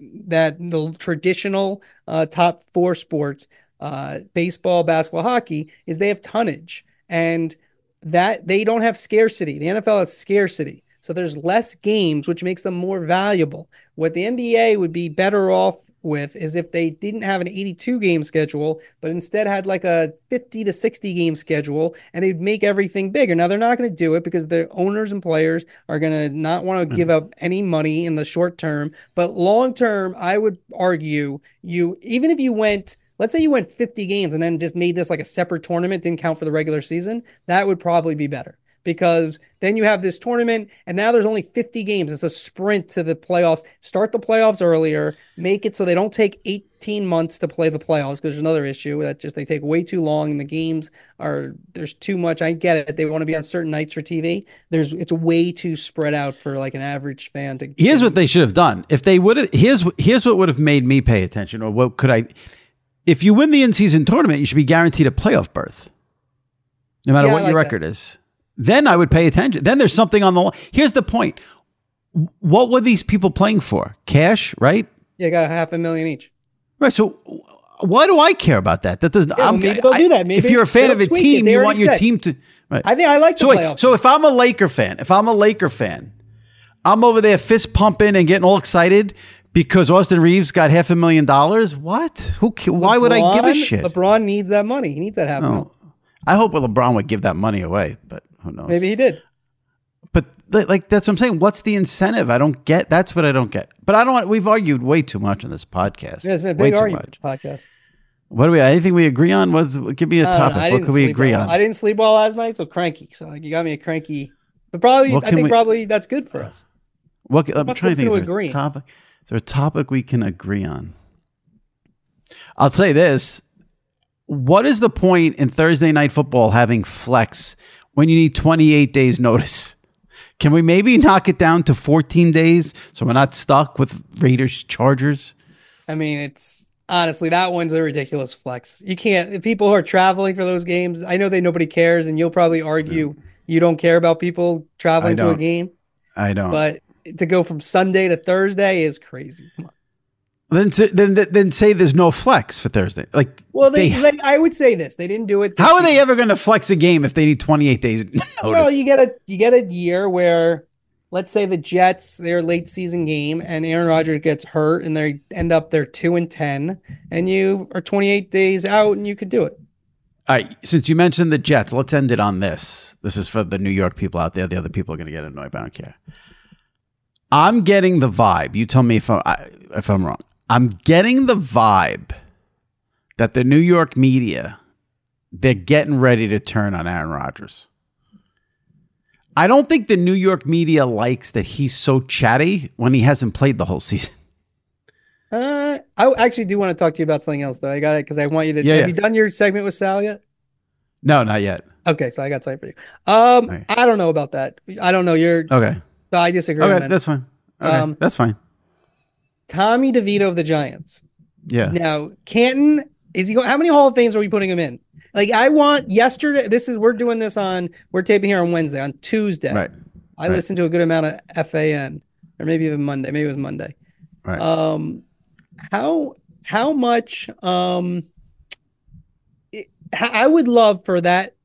that the traditional uh, top four sports, uh, baseball, basketball, hockey, is they have tonnage and that they don't have scarcity. The NFL has scarcity. So there's less games, which makes them more valuable. What the NBA would be better off with is if they didn't have an 82 game schedule, but instead had like a 50 to 60 game schedule and they'd make everything bigger. Now they're not going to do it because the owners and players are going to not want to mm-hmm. give up any money in the short term. But long term, I would argue you, even if you went, let's say you went 50 games and then just made this like a separate tournament, didn't count for the regular season, that would probably be better because then you have this tournament and now there's only 50 games. It's a sprint to the playoffs. Start the playoffs earlier, make it so they don't take 18 months to play the playoffs because there's another issue that just they take way too long and the games are there's too much. I get it. They want to be on certain nights for TV. There's it's way too spread out for like an average fan to Here's what they should have done. If they would have here's here's what would have made me pay attention or what could I if you win the in-season tournament, you should be guaranteed a playoff berth. No matter yeah, what like your record that. is. Then I would pay attention. Then there's something on the line. Here's the point. What were these people playing for? Cash, right? Yeah, got half a million each. Right. So why do I care about that? That doesn't. Yeah, well, maybe they'll do that. Maybe if you're a fan of a team, you want your said. team to. Right. I think I like the so, wait, so if I'm a Laker fan, if I'm a Laker fan, I'm over there fist pumping and getting all excited because Austin Reaves got half a million dollars. What? Who? Why LeBron, would I give a shit? LeBron needs that money. He needs that half. No. I hope LeBron would give that money away, but who knows? Maybe he did. But like that's what I'm saying. What's the incentive? I don't get. That's what I don't get. But I don't. want We've argued way too much on this podcast. Yeah, it's been a big way argument podcast. What do we? Anything we agree on? Was give me a uh, topic. What could we agree on? I didn't sleep well last night, so cranky. So like, you got me a cranky. But probably, I think we, probably that's good for uh, us. What I'm trying to think. Is there, topic, is there a topic we can agree on? I'll say this: what is the point in Thursday night football having flex when you need 28 days notice? Can we maybe knock it down to 14 days so we're not stuck with Raiders Chargers? I mean, it's honestly that one's a ridiculous flex. You can't people who are traveling for those games. I know they nobody cares, and you'll probably argue you don't care about people traveling to a game. I don't. But to go from Sunday to Thursday is crazy. Come on. Then, then, then say there's no flex for Thursday. Like, well, they, they I would say this: they didn't do it. How are they ever going to flex a game if they need 28 days? Notice? Well, you get a you get a year where, let's say the Jets their late season game and Aaron Rodgers gets hurt and they end up they're two and ten, and you are 28 days out and you could do it. All right. Since you mentioned the Jets, let's end it on this. This is for the New York people out there. The other people are going to get annoyed, but I don't care. I'm getting the vibe. You tell me if I, if I'm wrong. I'm getting the vibe that the New York media they're getting ready to turn on Aaron Rodgers. I don't think the New York media likes that he's so chatty when he hasn't played the whole season. Uh, I actually do want to talk to you about something else though. I got it because I want you to. Yeah, have yeah. you done your segment with Sal yet? No, not yet. Okay, so I got time for you. Um, okay. I don't know about that. I don't know. You're okay. So I disagree. Okay, that's fine. Okay, um, that's fine. Tommy DeVito of the Giants. Yeah. Now Canton is he? How many Hall of Fames are we putting him in? Like I want yesterday. This is we're doing this on. We're taping here on Wednesday. On Tuesday, right. I right. listened to a good amount of FAN, or maybe even Monday. Maybe it was Monday. Right. Um, how how much um, it, I would love for that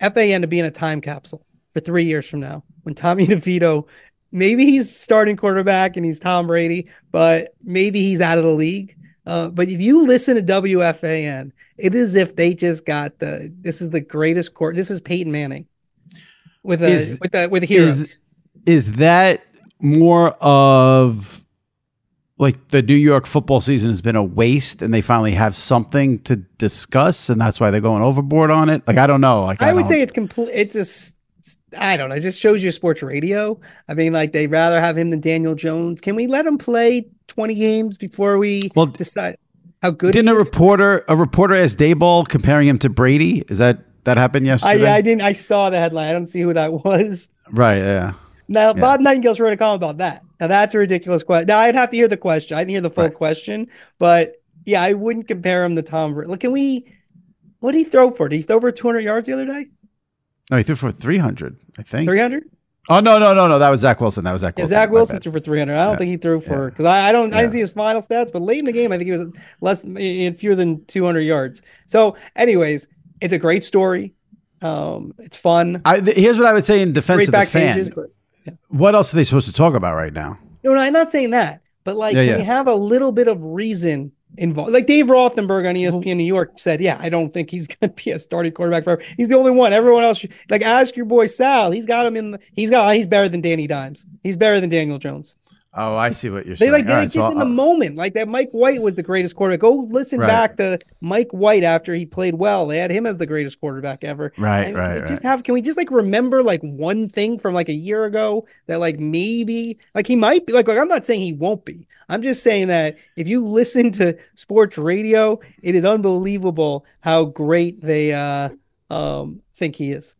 FAN to be in a time capsule for three years from now when Tommy DeVito maybe he's starting quarterback and he's Tom Brady, but maybe he's out of the league. Uh, but if you listen to WFAN, it is if they just got the this is the greatest court. This is Peyton Manning with a is, with the with the heroes. Is, is that more of like the New York football season has been a waste and they finally have something to discuss and that's why they're going overboard on it? Like I don't know. Like I, I would say it's complete. It's a I don't know. It just shows you sports radio. I mean, like they'd rather have him than Daniel Jones. Can we let him play 20 games before we well, decide how good? Didn't a reporter a reporter ask Daboll comparing him to Brady? Is that that happened yesterday? I, I didn't. I saw the headline. I don't see who that was. Right. Yeah. Now yeah. Bob Nightingale's wrote a column about that. Now that's a ridiculous question. Now I'd have to hear the question. I didn't hear the full right. question, but yeah, I wouldn't compare him to Tom. Look, can we? What did he throw for? Did he throw for 200 yards the other day? No, he threw for 300. I think 300. Oh no no no no! That was Zach Wilson. That was Zach Wilson. Yeah, Zach Wilson threw for 300. I don't yeah. think he threw for because I, I, don't yeah. I didn't see his final stats, but late in the game I think he was less in fewer than 200 yards. So, anyways, it's a great story. Um, it's fun. I, th- here's what I would say in defense great of the fan. Pages, but, yeah. What else are they supposed to talk about right now? No, no, I'm not saying that. But like, can we have a little bit of reason involved. Like Dave Rothenberg on mm-hmm. ESPN New York said, yeah, I don't think he's going to be a starting quarterback forever. He's the only one. Everyone else, like ask your boy Sal. He's got him in. The, he's got. He's better than Danny Dimes. He's better than Daniel Jones. Oh, I see what you're they saying. Like they right, just so in the moment, like that. Mike White was the greatest quarterback. Go listen right. back to Mike White after he played well. They had him as the greatest quarterback ever. Right, right, Just have. Can we just like remember like one thing from like a year ago that like maybe like he might be like like I'm not saying he won't be. I'm just saying that if you listen to sports radio, it is unbelievable how great they uh um think he is.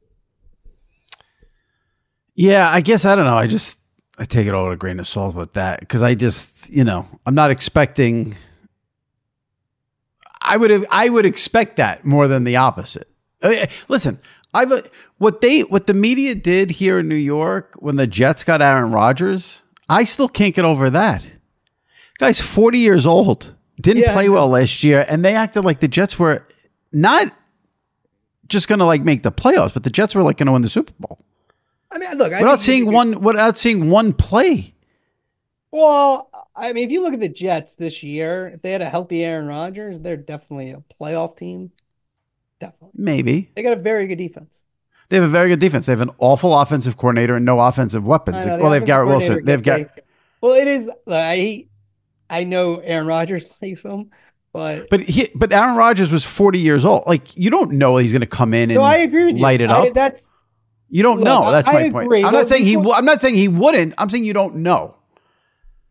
Yeah, I guess I don't know. I just I take it all with a grain of salt with that because I just, you know, I'm not expecting. I would have, I would expect that more than the opposite. listen, I've what they what the media did here in New York when the Jets got Aaron Rodgers. I still can't get over that. Guy's 40 years old, didn't yeah, play well last year, and they acted like the Jets were not just going to like make the playoffs, but the Jets were like going to win the Super Bowl. I mean, look, I without seeing one, without seeing one play. Well, I mean, if you look at the Jets this year, if they had a healthy Aaron Rodgers, they're definitely a playoff team. Definitely, maybe they got a very good defense. They have a very good defense. They have an awful offensive coordinator and no offensive weapons. Know, well, they have Garrett Wilson. They have Garrett. Well, it is. I I know Aaron Rodgers likes him, but but he but Aaron Rodgers was forty years old. Like you don't know he's going to come in and I agree with light you. it up. That's you don't Look, know. That's I my agree, point. I'm not saying he. I'm not saying he wouldn't. I'm saying you don't know.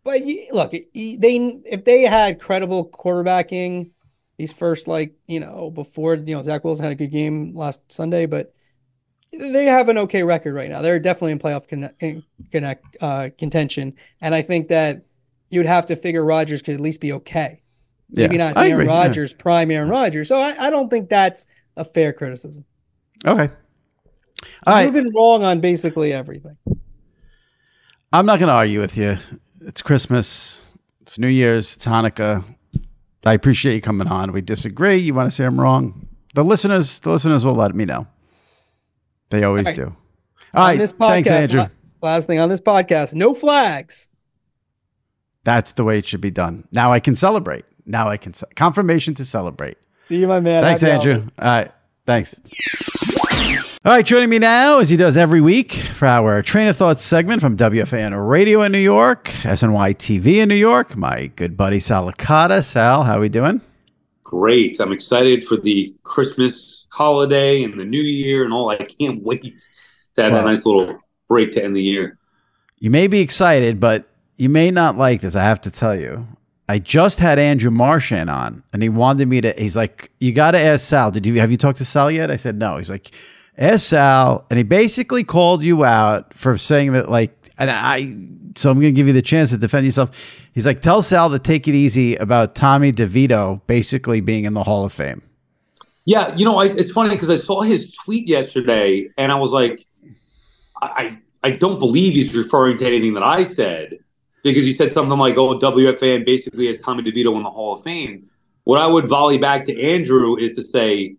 But you, look, they if they had credible quarterbacking these first like you know before you know Zach Wilson had a good game last Sunday, but they have an okay record right now. They're definitely in playoff connect, connect uh, contention, and I think that you'd have to figure Rodgers could at least be okay. Maybe yeah, not Aaron Rodgers, yeah. prime Aaron Rodgers. So I, I don't think that's a fair criticism. Okay. Moving right. wrong on basically everything. I'm not going to argue with you. It's Christmas. It's New Year's. It's Hanukkah. I appreciate you coming on. We disagree. You want to say I'm wrong? The listeners, the listeners will let me know. They always All right. do. All on right. This podcast, Thanks, Andrew. Last thing on this podcast: no flags. That's the way it should be done. Now I can celebrate. Now I can confirmation to celebrate. See you, my man. Thanks, Happy Andrew. All right. Thanks. All right, joining me now, as he does every week, for our Traina Thoughts segment from WFAN Radio in New York, SNY TV in New York, my good buddy Sal Licata. Sal, how are we doing? Great. I'm excited for the Christmas holiday and the New Year and all. I can't wait to have well, a nice little break to end the year. You may be excited, but you may not like this. I have to tell you. I just had Andrew Marchand on, and he wanted me to. He's like, "You got to ask Sal. Did you have you talked to Sal yet?" I said, "No." He's like, Sal, and he basically called you out for saying that, like, and I, so I'm going to give you the chance to defend yourself. He's like, tell Sal to take it easy about Tommy DeVito basically being in the Hall of Fame. Yeah, you know, I, it's funny because I saw his tweet yesterday, and I was like, I, I don't believe he's referring to anything that I said because he said something like, "Oh, WFAN basically has Tommy DeVito in the Hall of Fame." What I would volley back to Andrew is to say,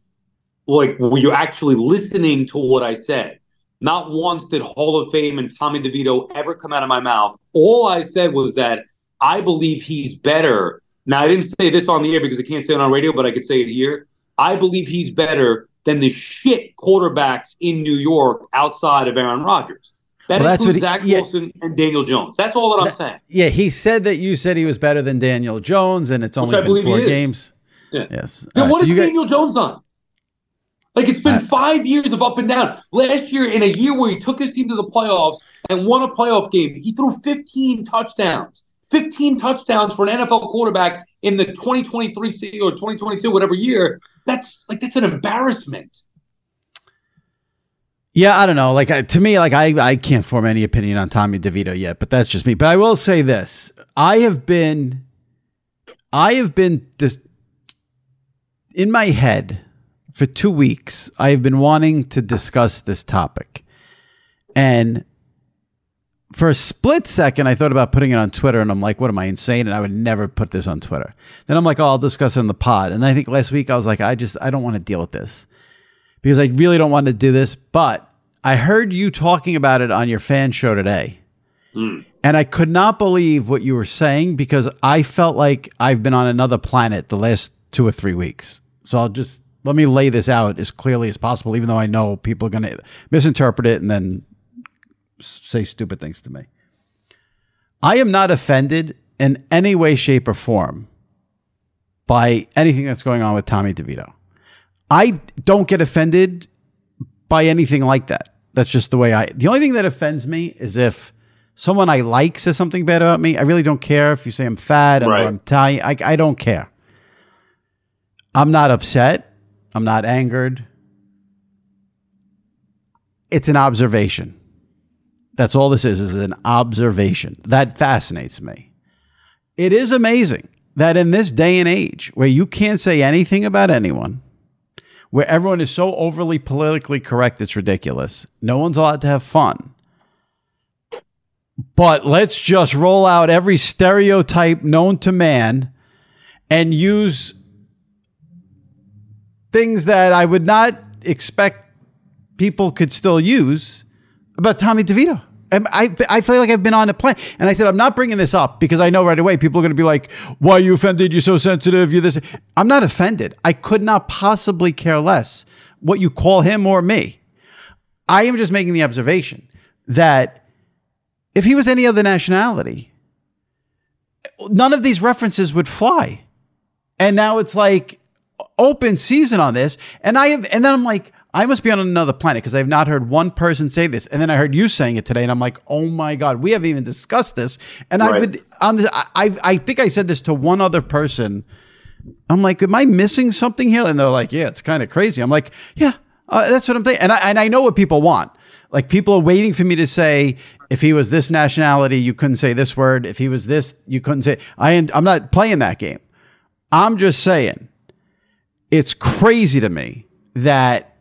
like were you actually listening to what I said? Not once did Hall of Fame and Tommy DeVito ever come out of my mouth. All I said was that I believe he's better. Now I didn't say this on the air because I can't say it on radio, but I could say it here. I believe he's better than the shit quarterbacks in New York outside of Aaron Rodgers. That well, includes Zach he, yeah. Wilson and Daniel Jones. That's all that I'm that, saying. Yeah, he said that you said he was better than Daniel Jones, and it's only been four games. Yeah. Yes. Then what right, has Daniel got, Jones done? Like it's been five years of up and down. Last year, in a year where he took his team to the playoffs and won a playoff game, he threw 15 touchdowns. 15 touchdowns for an NFL quarterback in the 2023 or 2022, whatever year. That's like that's an embarrassment. Yeah, I don't know. Like to me, like I, I can't form any opinion on Tommy DeVito yet, but that's just me. But I will say this: I have been, I have been just in my head for two weeks. I have been wanting to discuss this topic, and for a split second, I thought about putting it on Twitter, and I'm like, "What am I insane?" And I would never put this on Twitter. Then I'm like, "Oh, I'll discuss it in the pod." And I think last week I was like, "I just, I don't want to deal with this." Because I really don't want to do this, but I heard you talking about it on your fan show today. Mm. And I could not believe what you were saying because I felt like I've been on another planet the last two or three weeks. So I'll just let me lay this out as clearly as possible, even though I know people are going to misinterpret it and then say stupid things to me. I am not offended in any way, shape, or form by anything that's going on with Tommy DeVito. I don't get offended by anything like that. That's just the way I. The only thing that offends me is if someone I like says something bad about me. I really don't care if you say I'm fat right. or I'm Italian. I, I don't care. I'm not upset. I'm not angered. It's an observation. That's all this is, is an observation. That fascinates me. It is amazing that in this day and age where you can't say anything about anyone, where everyone is so overly politically correct, it's ridiculous. No one's allowed to have fun. But let's just roll out every stereotype known to man and use things that I would not expect people could still use about Tommy DeVito. I, I feel like I've been on a plane. And I said, I'm not bringing this up because I know right away people are going to be like, why are you offended? You're so sensitive. You're this. I'm not offended. I could not possibly care less what you call him or me. I am just making the observation that if he was any other nationality, none of these references would fly. And now it's like open season on this. And I have, and then I'm like, I must be on another planet because I've not heard one person say this. And then I heard you saying it today, and I'm like, oh my god, we haven't even discussed this. And right. I would on this, I I think I said this to one other person. I'm like, am I missing something here? And they're like, yeah, it's kind of crazy. I'm like, yeah, uh, that's what I'm thinking. And I and I know what people want. Like people are waiting for me to say, if he was this nationality, you couldn't say this word. If he was this, you couldn't say. I I'm not playing that game. I'm just saying, it's crazy to me that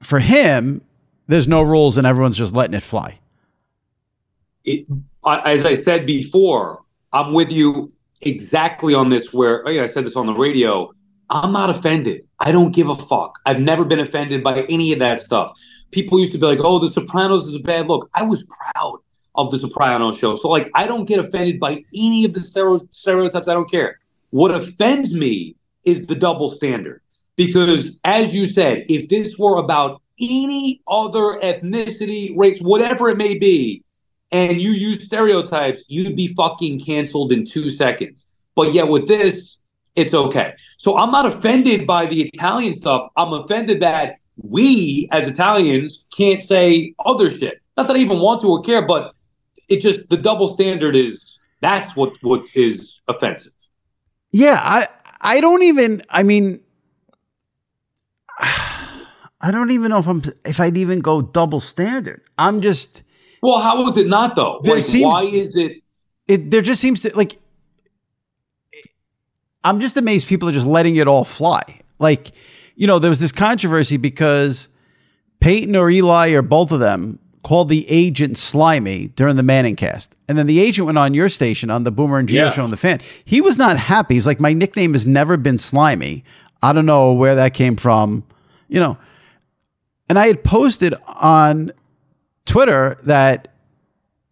for him, there's no rules and everyone's just letting it fly. It, as I said before, I'm with you exactly on this. Where oh I said this on the radio. I'm not offended. I don't give a fuck. I've never been offended by any of that stuff. People used to be like, "Oh, The Sopranos is a bad look." I was proud of The Sopranos show, so like, I don't get offended by any of the stereotypes. I don't care. What offends me is the double standard. Because as you said, if this were about any other ethnicity, race, whatever it may be, and you use stereotypes, you'd be fucking canceled in two seconds. But yet with this, it's okay. So I'm not offended by the Italian stuff. I'm offended that we as Italians can't say other shit. Not that I even want to or care, but it just the double standard is that's what what is offensive. Yeah, I I don't even I mean I don't even know if I'm if I'd even go double standard. I'm just. Well, how is it not though? Like, seems, why is it? It there just seems to like. I'm just amazed people are just letting it all fly. Like, you know, there was this controversy because Peyton or Eli or both of them called the agent slimy during the Manning cast. And then the agent went on your station on the Boomer and Gio yeah. show on the fan. He was not happy. He's like, my nickname has never been slimy. I don't know where that came from you know, and I had posted on Twitter that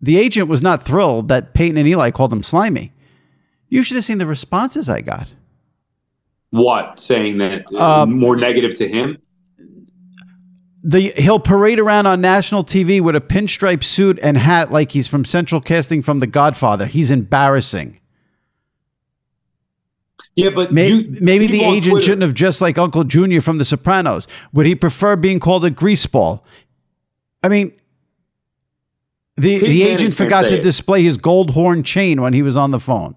the agent was not thrilled that Peyton and Eli called him slimy. You should have seen the responses I got. What saying that uh, um, more negative to him? The he'll parade around on national TV with a pinstripe suit and hat like he's from Central Casting from The Godfather. He's embarrassing. Yeah, but maybe, you, maybe the agent Twitter, shouldn't have just like Uncle Junior from The Sopranos. Would he prefer being called a greaseball? I mean, the the agent forgot to display his gold horn chain when he was on the phone.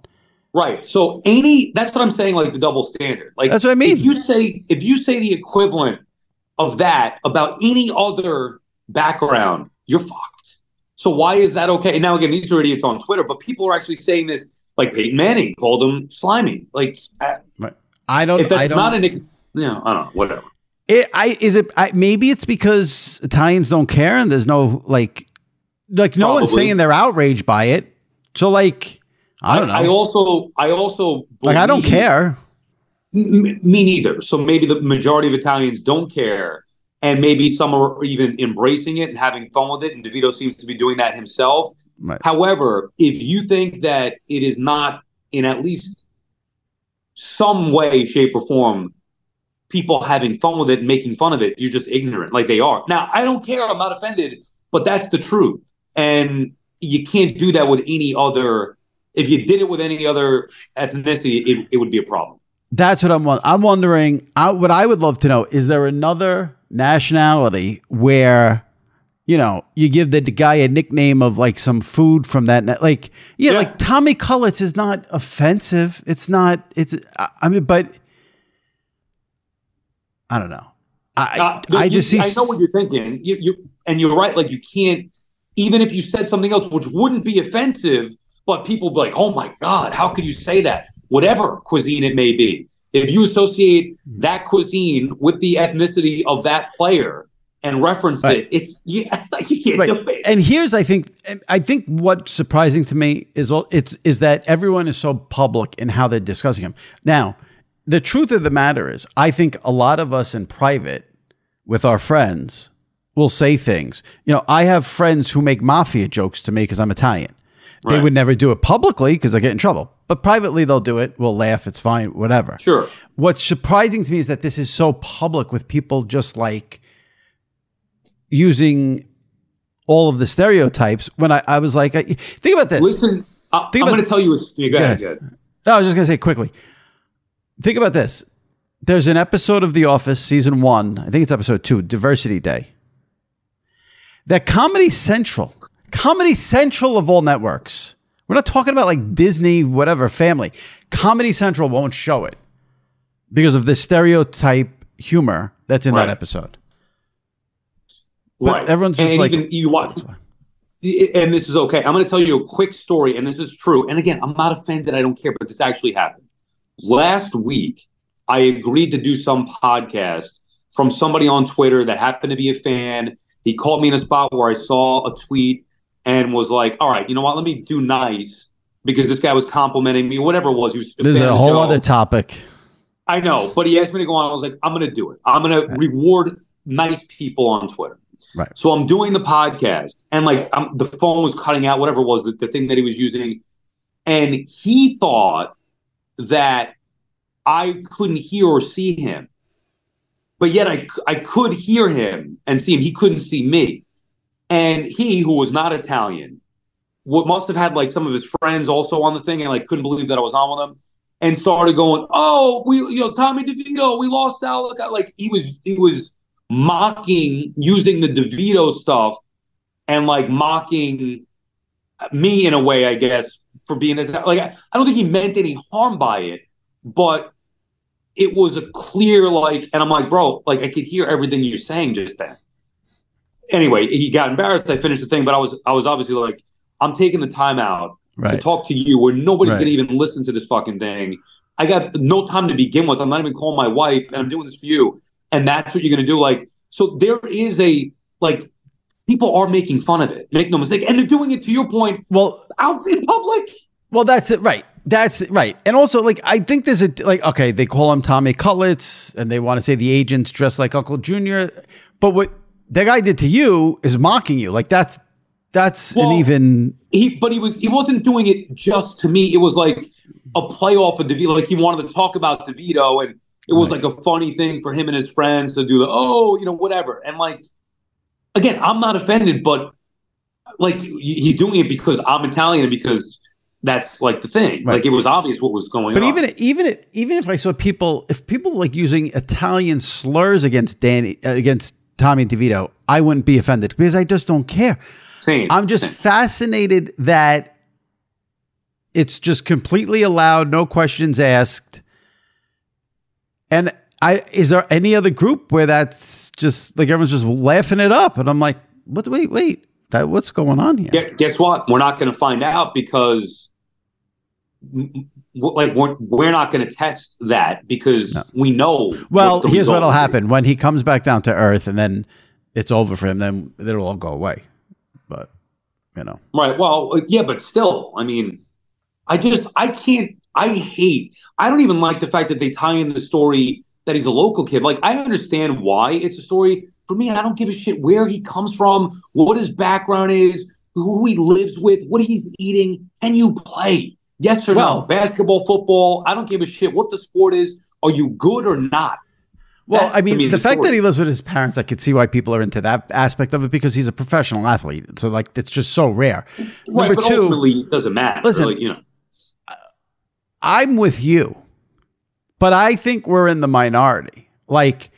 Right. So any that's what I'm saying. Like the double standard. Like that's what I mean. If you say if you say the equivalent of that about any other background, you're fucked. So why is that okay? Now again, these are idiots on Twitter, but people are actually saying this. Like Peyton Manning called him slimy. Like. I don't. If that's I don't, not an. You know, I don't know. Whatever. It, I is it. I, maybe it's because Italians don't care, and there's no like, like no Probably. one's saying they're outraged by it. So like, I don't know. I also, I also like I don't care. M- me neither. So maybe the majority of Italians don't care, and maybe some are even embracing it and having fun with it. And DeVito seems to be doing that himself. Right. However, if you think that it is not in at least some way, shape, or form people having fun with it making fun of it, you're just ignorant, like they are. Now, I don't care. I'm not offended, but that's the truth, and you can't do that with any other if you did it with any other ethnicity, it, it would be a problem. That's what I'm. I'm wondering. I, what I would love to know is there another nationality where, you know, you give the, the guy a nickname of like some food from that, like yeah, yeah. like Tommy Cutlets is not offensive. It's not. It's. I mean, but I don't know. I uh, I just see. I know what you're thinking. You, you and you're right. Like you can't. Even if you said something else, which wouldn't be offensive, but people be like, oh my God, how could you say that? Whatever cuisine it may be. If you associate that cuisine with the ethnicity of that player and reference right. it, it's yeah, like you can't right. do it. And here's I think I think what's surprising to me is all it's is that everyone is so public in how they're discussing him. Now, the truth of the matter is, I think a lot of us in private with our friends will say things. You know, I have friends who make mafia jokes to me because I'm Italian. They would never do it publicly because they get in trouble. But privately, they'll do it. We'll laugh. It's fine. Whatever. Sure. What's surprising to me is that this is so public with people just like using all of the stereotypes. When I, I was like, I, think about this. Listen, I, think I'm going to tell you. A, yeah, go, ahead. ahead. No, I was just going to say quickly. Think about this. There's an episode of The Office, season one. I think it's episode two, Diversity Day. That Comedy Central Comedy Central of all networks. We're not talking about like Disney, whatever, family. Comedy Central won't show it because of the stereotype humor that's in right. that episode. But right. everyone's just and like, even you watch, and this is okay. I'm going to tell you a quick story, and this is true. And again, I'm not offended. I don't care, but this actually happened. Last week, I agreed to do some podcast from somebody on Twitter that happened to be a fan. He called me in a spot where I saw a tweet and was like, all right, you know what? Let me do nice because this guy was complimenting me, whatever it was. He was There's a whole other topic. I know, but he asked me to go on. I was like, I'm going to do it. I'm going to reward nice people on Twitter. Right. So I'm doing the podcast, and like I'm, the phone was cutting out, whatever it was, the, the thing that he was using, and he thought that I couldn't hear or see him, but yet I I could hear him and see him. He couldn't see me. And he, who was not Italian, what must have had like some of his friends also on the thing and like couldn't believe that I was on with them and started going, "Oh, we, you know, Tommy DeVito, we lost Sal." Like he was, he was mocking using the DeVito stuff and like mocking me in a way, I guess, for being like I, I don't think he meant any harm by it, but it was a clear like, and I'm like, bro, like I could hear everything you're saying just then anyway, he got embarrassed. I finished the thing, but I was I was obviously like, I'm taking the time out right. to talk to you, where nobody's right. gonna even listen to this fucking thing. I got no time to begin with. I'm not even calling my wife, and I'm doing this for you. And that's what you're gonna do. Like, so there is a like people are making fun of it. Make no mistake, and they're doing it to your point. Well, out in public. Well, that's it, right? That's it, right. And also, like, I think there's a like, okay, they call him Tommy Cutlets, and they want to say the agent's dressed like Uncle Junior. But what that guy did to you is mocking you. Like that's that's well, an even he but he was he wasn't doing it just to me. It was like a playoff of DeVito. Like he wanted to talk about DeVito and it was right. like a funny thing for him and his friends to do the oh, you know, whatever. And like again, I'm not offended, but like he's doing it because I'm Italian and because that's like the thing. Right. Like it was obvious what was going but on. But even even if, even if I saw people, if people like using Italian slurs against Danny uh, against Tommy DeVito, I wouldn't be offended because I just don't care. Same. I'm just Same. fascinated that it's just completely allowed, no questions asked. And I is there any other group where that's just like everyone's just laughing it up, and I'm like, what? Wait, wait, that what's going on here? Yeah, guess what? We're not going to find out because like we're, we're not going to test that because no. we know. Well, what here's what'll happen when he comes back down to earth, and then it's over for him. Then it'll all go away. But you know, right? Well, uh, yeah, but still, I mean, I just I can't. I hate. I don't even like the fact that they tie in the story that he's a local kid. Like I understand why it's a story. For me, I don't give a shit where he comes from, what his background is, who he lives with, what he's eating. Can you play? Yes or well, no? Basketball, football, I don't give a shit what the sport is. Are you good or not? Well, That's, I mean, me, the, the fact that he lives with his parents, I could see why people are into that aspect of it because he's a professional athlete. So, like, it's just so rare. Right, Number but two, ultimately, it doesn't matter. Listen, you know, I'm with you, but I think we're in the minority. Like,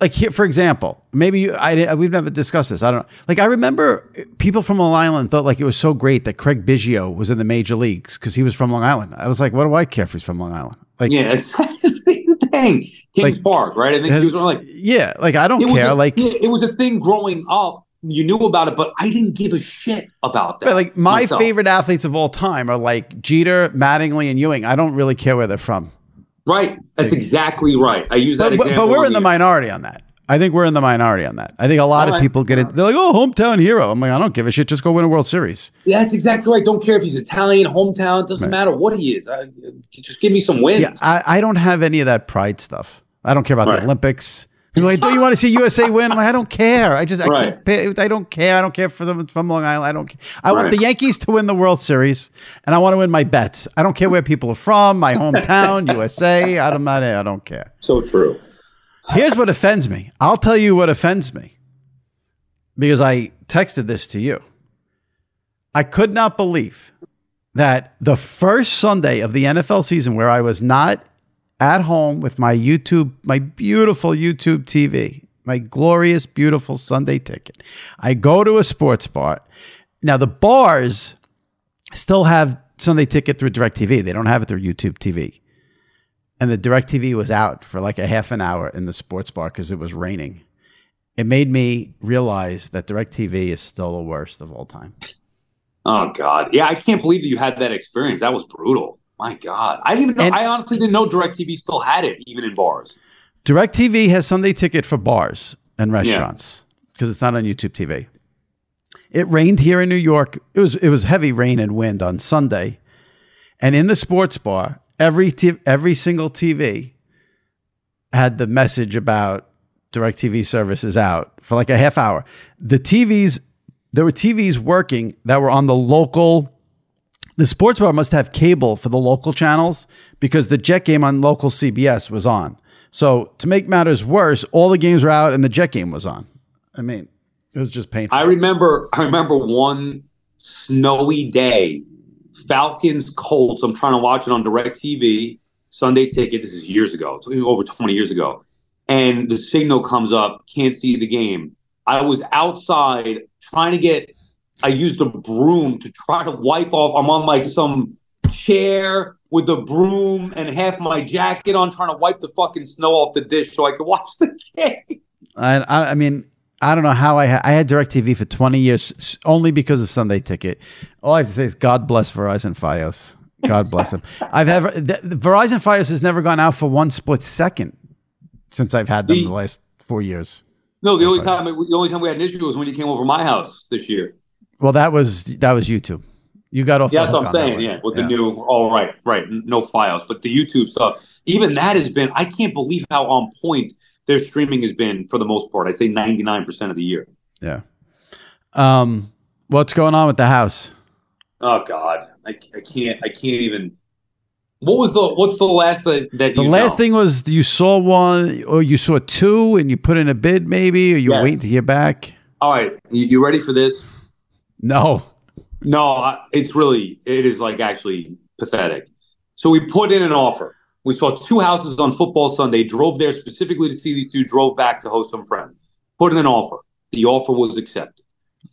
like here, for example, maybe you, I we've never discussed this. I don't know. Like I remember people from Long Island thought like it was so great that Craig Biggio was in the major leagues because he was from Long Island. I was like, what do I care if he's from Long Island? Like, yeah, it's the same thing. Kings like, Park, right? I think he was like, yeah, like I don't care. A, like it was a thing growing up. You knew about it, but I didn't give a shit about that. like my myself. favorite athletes of all time are like Jeter, Mattingly, and Ewing. I don't really care where they're from. Right. That's exactly right. I use that but, example. But we're in the minority on that. I think we're in the minority on that. I think a lot of people get it. They're like, "Oh, hometown hero." I'm like, I don't give a shit. Just go win a World Series. Yeah, that's exactly right. Don't care if he's Italian, hometown. It doesn't right. matter what he is. I, just give me some wins. Yeah, I, I, don't have any of that pride stuff. I don't care about right. the Olympics. People like, do you want to see USA win? I'm like, I don't care. I just, I, right. can't, I don't care. I don't care for them from Long Island. I don't. Care. I want the Yankees to win the World Series, and I want to win my bets. I don't care where people are from, my hometown, USA. I don't, I don't care. So true. Here's what offends me. I'll tell you what offends me because I texted this to you. I could not believe that the first Sunday of the NFL season where I was not at home with my YouTube, my beautiful YouTube TV, my glorious, beautiful Sunday ticket, I go to a sports bar. Now, the bars still have Sunday ticket through DirecTV, they don't have it through YouTube TV and the DirecTV was out for like a half an hour in the sports bar because it was raining. It made me realize that DirecTV is still the worst of all time. Oh God, yeah, I can't believe that you had that experience. That was brutal. My God, I didn't even know. And, I honestly didn't know DirecTV still had it, even in bars. DirecTV has Sunday ticket for bars and restaurants because yeah. it's not on YouTube TV. It rained here in New York. It was it was heavy rain and wind on Sunday, and in the sports bar, every t- every single TV had the message about DirecTV services out for like a half hour. The TVs, there were TVs working that were on the local. The sports bar must have cable for the local channels because the Jet game on local CBS was on. So to make matters worse, all the games were out and the Jet game was on. I mean, it was just painful. I remember. I remember one snowy day Falcons Colts. I'm trying to watch it on DirecTV Sunday ticket. This is years ago, over 20 years ago. And the signal comes up, can't see the game. I was outside trying to get, I used a broom to try to wipe off. I'm on like some chair with a broom and half my jacket on, trying to wipe the fucking snow off the dish so I could watch the game. I, I, I mean, I don't know how I ha- I had DirecTV for 20 years only because of Sunday Ticket. All I have to say is God bless Verizon Fios. God bless them. I've had the, the Verizon Fios has never gone out for one split second since I've had them the, the last four years. No, the only time the only time we had an issue was when you came over my house this year. Well, that was that was YouTube. You got off. Yeah, that's what I'm saying. Yeah, with yeah. the new. All oh, right, right. No files, but the YouTube stuff. Even that has been. I can't believe how on point their streaming has been for the most part. I'd say 99% of the year. Yeah. Um, what's going on with the house? Oh God, I, I can't, I can't even. What was the, what's the last thing that the last know? thing was you saw one or you saw two and you put in a bid maybe, or you yes. wait to hear back. All right. You, you ready for this? No. No, it's really it is like actually pathetic. So we put in an offer. We saw two houses on football Sunday. Drove there specifically to see these two. Drove back to host some friends. Put in an offer. The offer was accepted.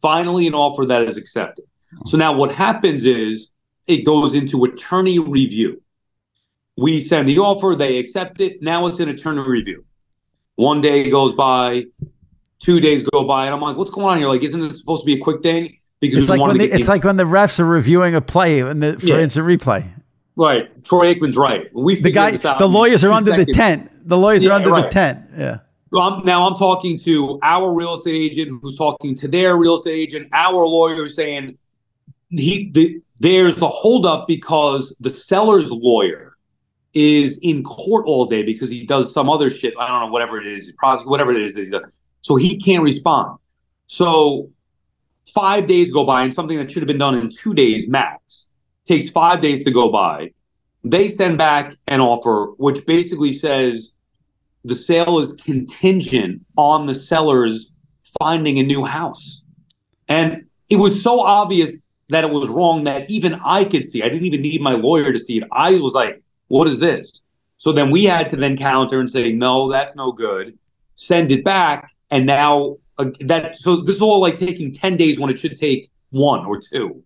Finally, an offer that is accepted. So now what happens is it goes into attorney review. We send the offer, they accept it. Now it's an attorney review. One day goes by, two days go by, and I'm like, what's going on here? Like, isn't this supposed to be a quick thing? Because it's like when the, it's like when the refs are reviewing a play in the for yeah. instant replay. Right. Troy Aikman's right. We the guy, the lawyers are under the tent. The lawyers yeah, are under right. the tent. Yeah. I'm, now I'm talking to our real estate agent who's talking to their real estate agent, our lawyer saying he the, there's a holdup because the seller's lawyer is in court all day because he does some other shit. I don't know, whatever it is, Probably whatever it is that he does. So he can't respond. So five days go by and something that should have been done in two days max takes five days to go by. They send back an offer which basically says the sale is contingent on the sellers finding a new house. And it was so obvious that it was wrong that even I could see. I didn't even need my lawyer to see it. I was like, what is this? So then we had to then counter and say, no, that's no good. Send it back. And now uh, that, so this is all like taking 10 days when it should take one or two.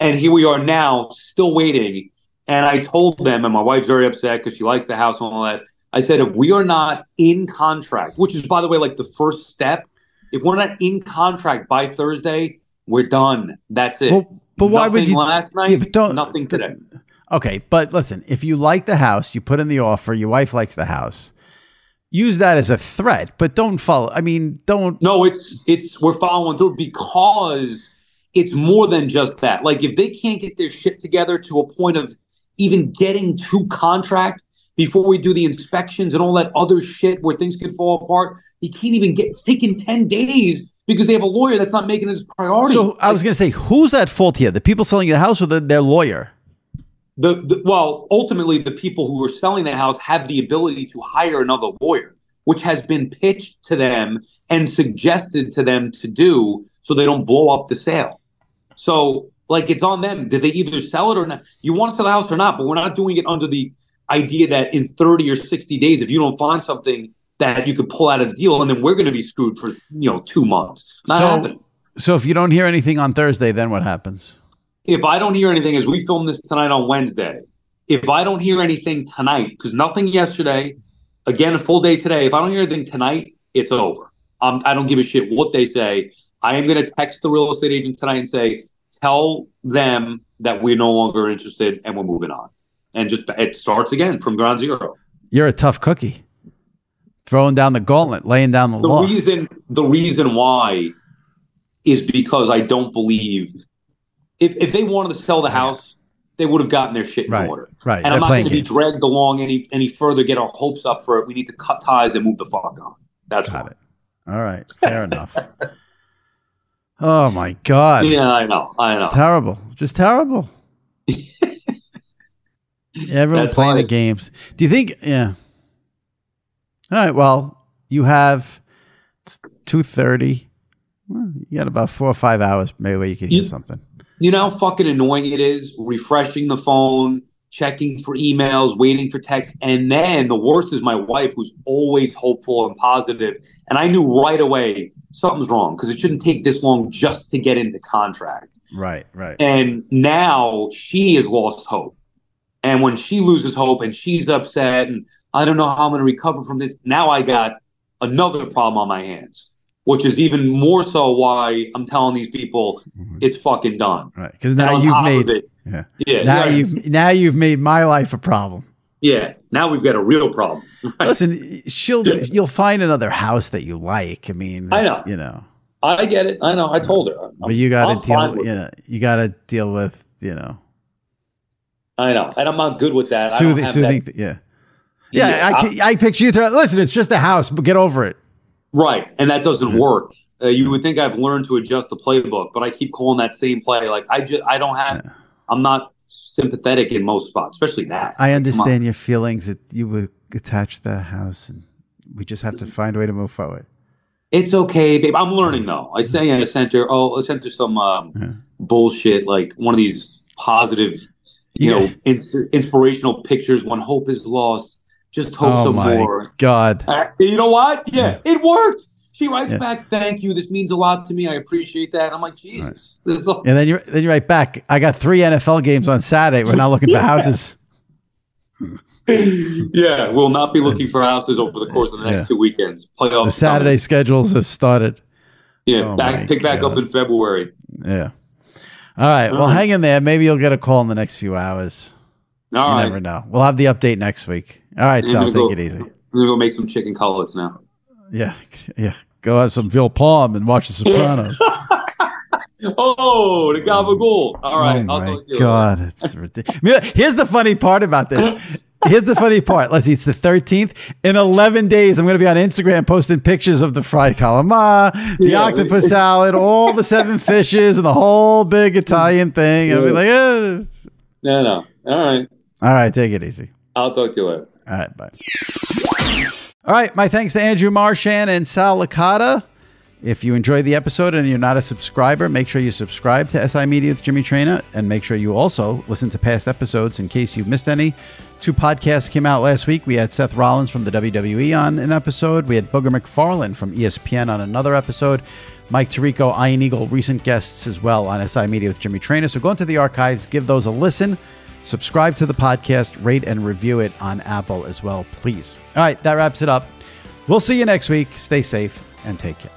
And here we are now still waiting. And I told them, and my wife's very upset because she likes the house and all that. I said, if we are not in contract, which is, by the way, like the first step, if we're not in contract by Thursday, we're done. That's it. Well, but why would you? Last night, yeah, but don't, nothing today. Okay, but listen, if you like the house, you put in the offer, your wife likes the house, use that as a threat, but don't follow. I mean, don't. No, it's it's we're following through because it's more than just that. Like if they can't get their shit together to a point of even getting to contract, before we do the inspections and all that other shit where things could fall apart. He can't even get taken 10 days because they have a lawyer that's not making it his priority. So I was going to say, who's at fault here? The people selling you the house or the, their lawyer? The, the, well, ultimately, the people who are selling the house have the ability to hire another lawyer, which has been pitched to them and suggested to them to do so they don't blow up the sale. So, like, it's on them. Did they either sell it or not? You want to sell the house or not, but we're not doing it under the idea that in 30 or 60 days, if you don't find something that you could pull out of the deal, and then we're going to be screwed for you know two months. Not so, happening. So if you don't hear anything on Thursday, then what happens? If I don't hear anything, as we film this tonight on Wednesday, if I don't hear anything tonight, because nothing yesterday, again a full day today. If I don't hear anything tonight, it's over. Um, I don't give a shit what they say. I am going to text the real estate agent tonight and say, tell them that we're no longer interested and we're moving on and just it starts again from ground zero. You're a tough cookie. Throwing down the gauntlet, laying down the, the law. reason the reason why is because I don't believe if if they wanted to sell the house, they would have gotten their shit in right, order. Right. And They're I'm not going to be dragged along any any further, get our hopes up for it. We need to cut ties and move the fuck on. That's Got why. it. All right. Fair enough. Oh my God. Yeah, I know. I know. Terrible. Just terrible. Everyone playing the games. Do you think? Yeah. All right. Well, you have two thirty. Well, you got about four or five hours, maybe where you can hear you, something. You know how fucking annoying it is refreshing the phone, checking for emails, waiting for texts, and then the worst is my wife, who's always hopeful and positive, and I knew right away something's wrong because it shouldn't take this long just to get into contract. Right, right. And now she has lost hope. And when she loses hope and she's upset and I don't know how I'm going to recover from this, now I got another problem on my hands, which is even more so why I'm telling these people mm-hmm. it's fucking done. Right. Because now you've made it, yeah. yeah. Now right. you've now you've made my life a problem. Yeah. Now we've got a real problem. Right? Listen, she'll you'll find another house that you like. I mean, I know. You know. I get it. I know. I told her. I'm, but you got to deal. You know, you got to deal with you know I know, and I'm not good with that. Soothing, soothing, that. yeah. Yeah, yeah I, I, I picture you. To, listen, it's just a house, but get over it. Right, and that doesn't mm-hmm. work. Uh, you would think I've learned to adjust the playbook, but I keep calling that same play. Like I just, I don't have. Yeah. I'm not sympathetic in most spots, especially that. I understand your feelings that you were attached to the house, and we just have to find a way to move forward. It's okay, babe. I'm learning though. I say I sent her. Oh, I sent her some um, yeah. bullshit, like one of these positive, you yeah. know, in- inspirational pictures. When hope is lost, just hope oh some more. God, uh, you know what? Yeah, yeah. it worked. She writes yeah. back, "Thank you. This means a lot to me. I appreciate that." I'm like, Jesus. Right. and then you then you write back, "I got three NFL games on Saturday. We're not looking for houses." yeah, we'll not be looking for houses over the course of the next yeah. two weekends. Playoffs. The Saturday coming. schedules have started. Yeah, oh back pick God. back up in February. Yeah. All right. All well, right. hang in there. Maybe you'll get a call in the next few hours. All you right. never know. We'll have the update next week. All right, Sal. Take go, it easy. I'm gonna go make some chicken cutlets now. Yeah, yeah. Go have some veal palm and watch The Sopranos. oh, the gabagool. All right. Oh my God, it's ridiculous. Here's the funny part about this. Here's the funny part. Let's see. It's the 13th. In 11 days, I'm going to be on Instagram posting pictures of the fried calamari, the yeah, octopus salad, all the seven fishes, and the whole big Italian thing. And I'll be like, eh. no, no. All right. All right. Take it easy. I'll talk to you later. All right. Bye. All right. My thanks to Andrew Marchand and Sal Licata. If you enjoyed the episode and you're not a subscriber, make sure you subscribe to SI Media with Jimmy Traina and make sure you also listen to past episodes in case you've missed any. Two podcasts came out last week. We had Seth Rollins from the WWE on an episode. We had Booger McFarland from ESPN on another episode. Mike Tirico, Ian Eagle, recent guests as well on SI Media with Jimmy Traina. So go into the archives, give those a listen. Subscribe to the podcast, rate and review it on Apple as well, please. All right, that wraps it up. We'll see you next week. Stay safe and take care.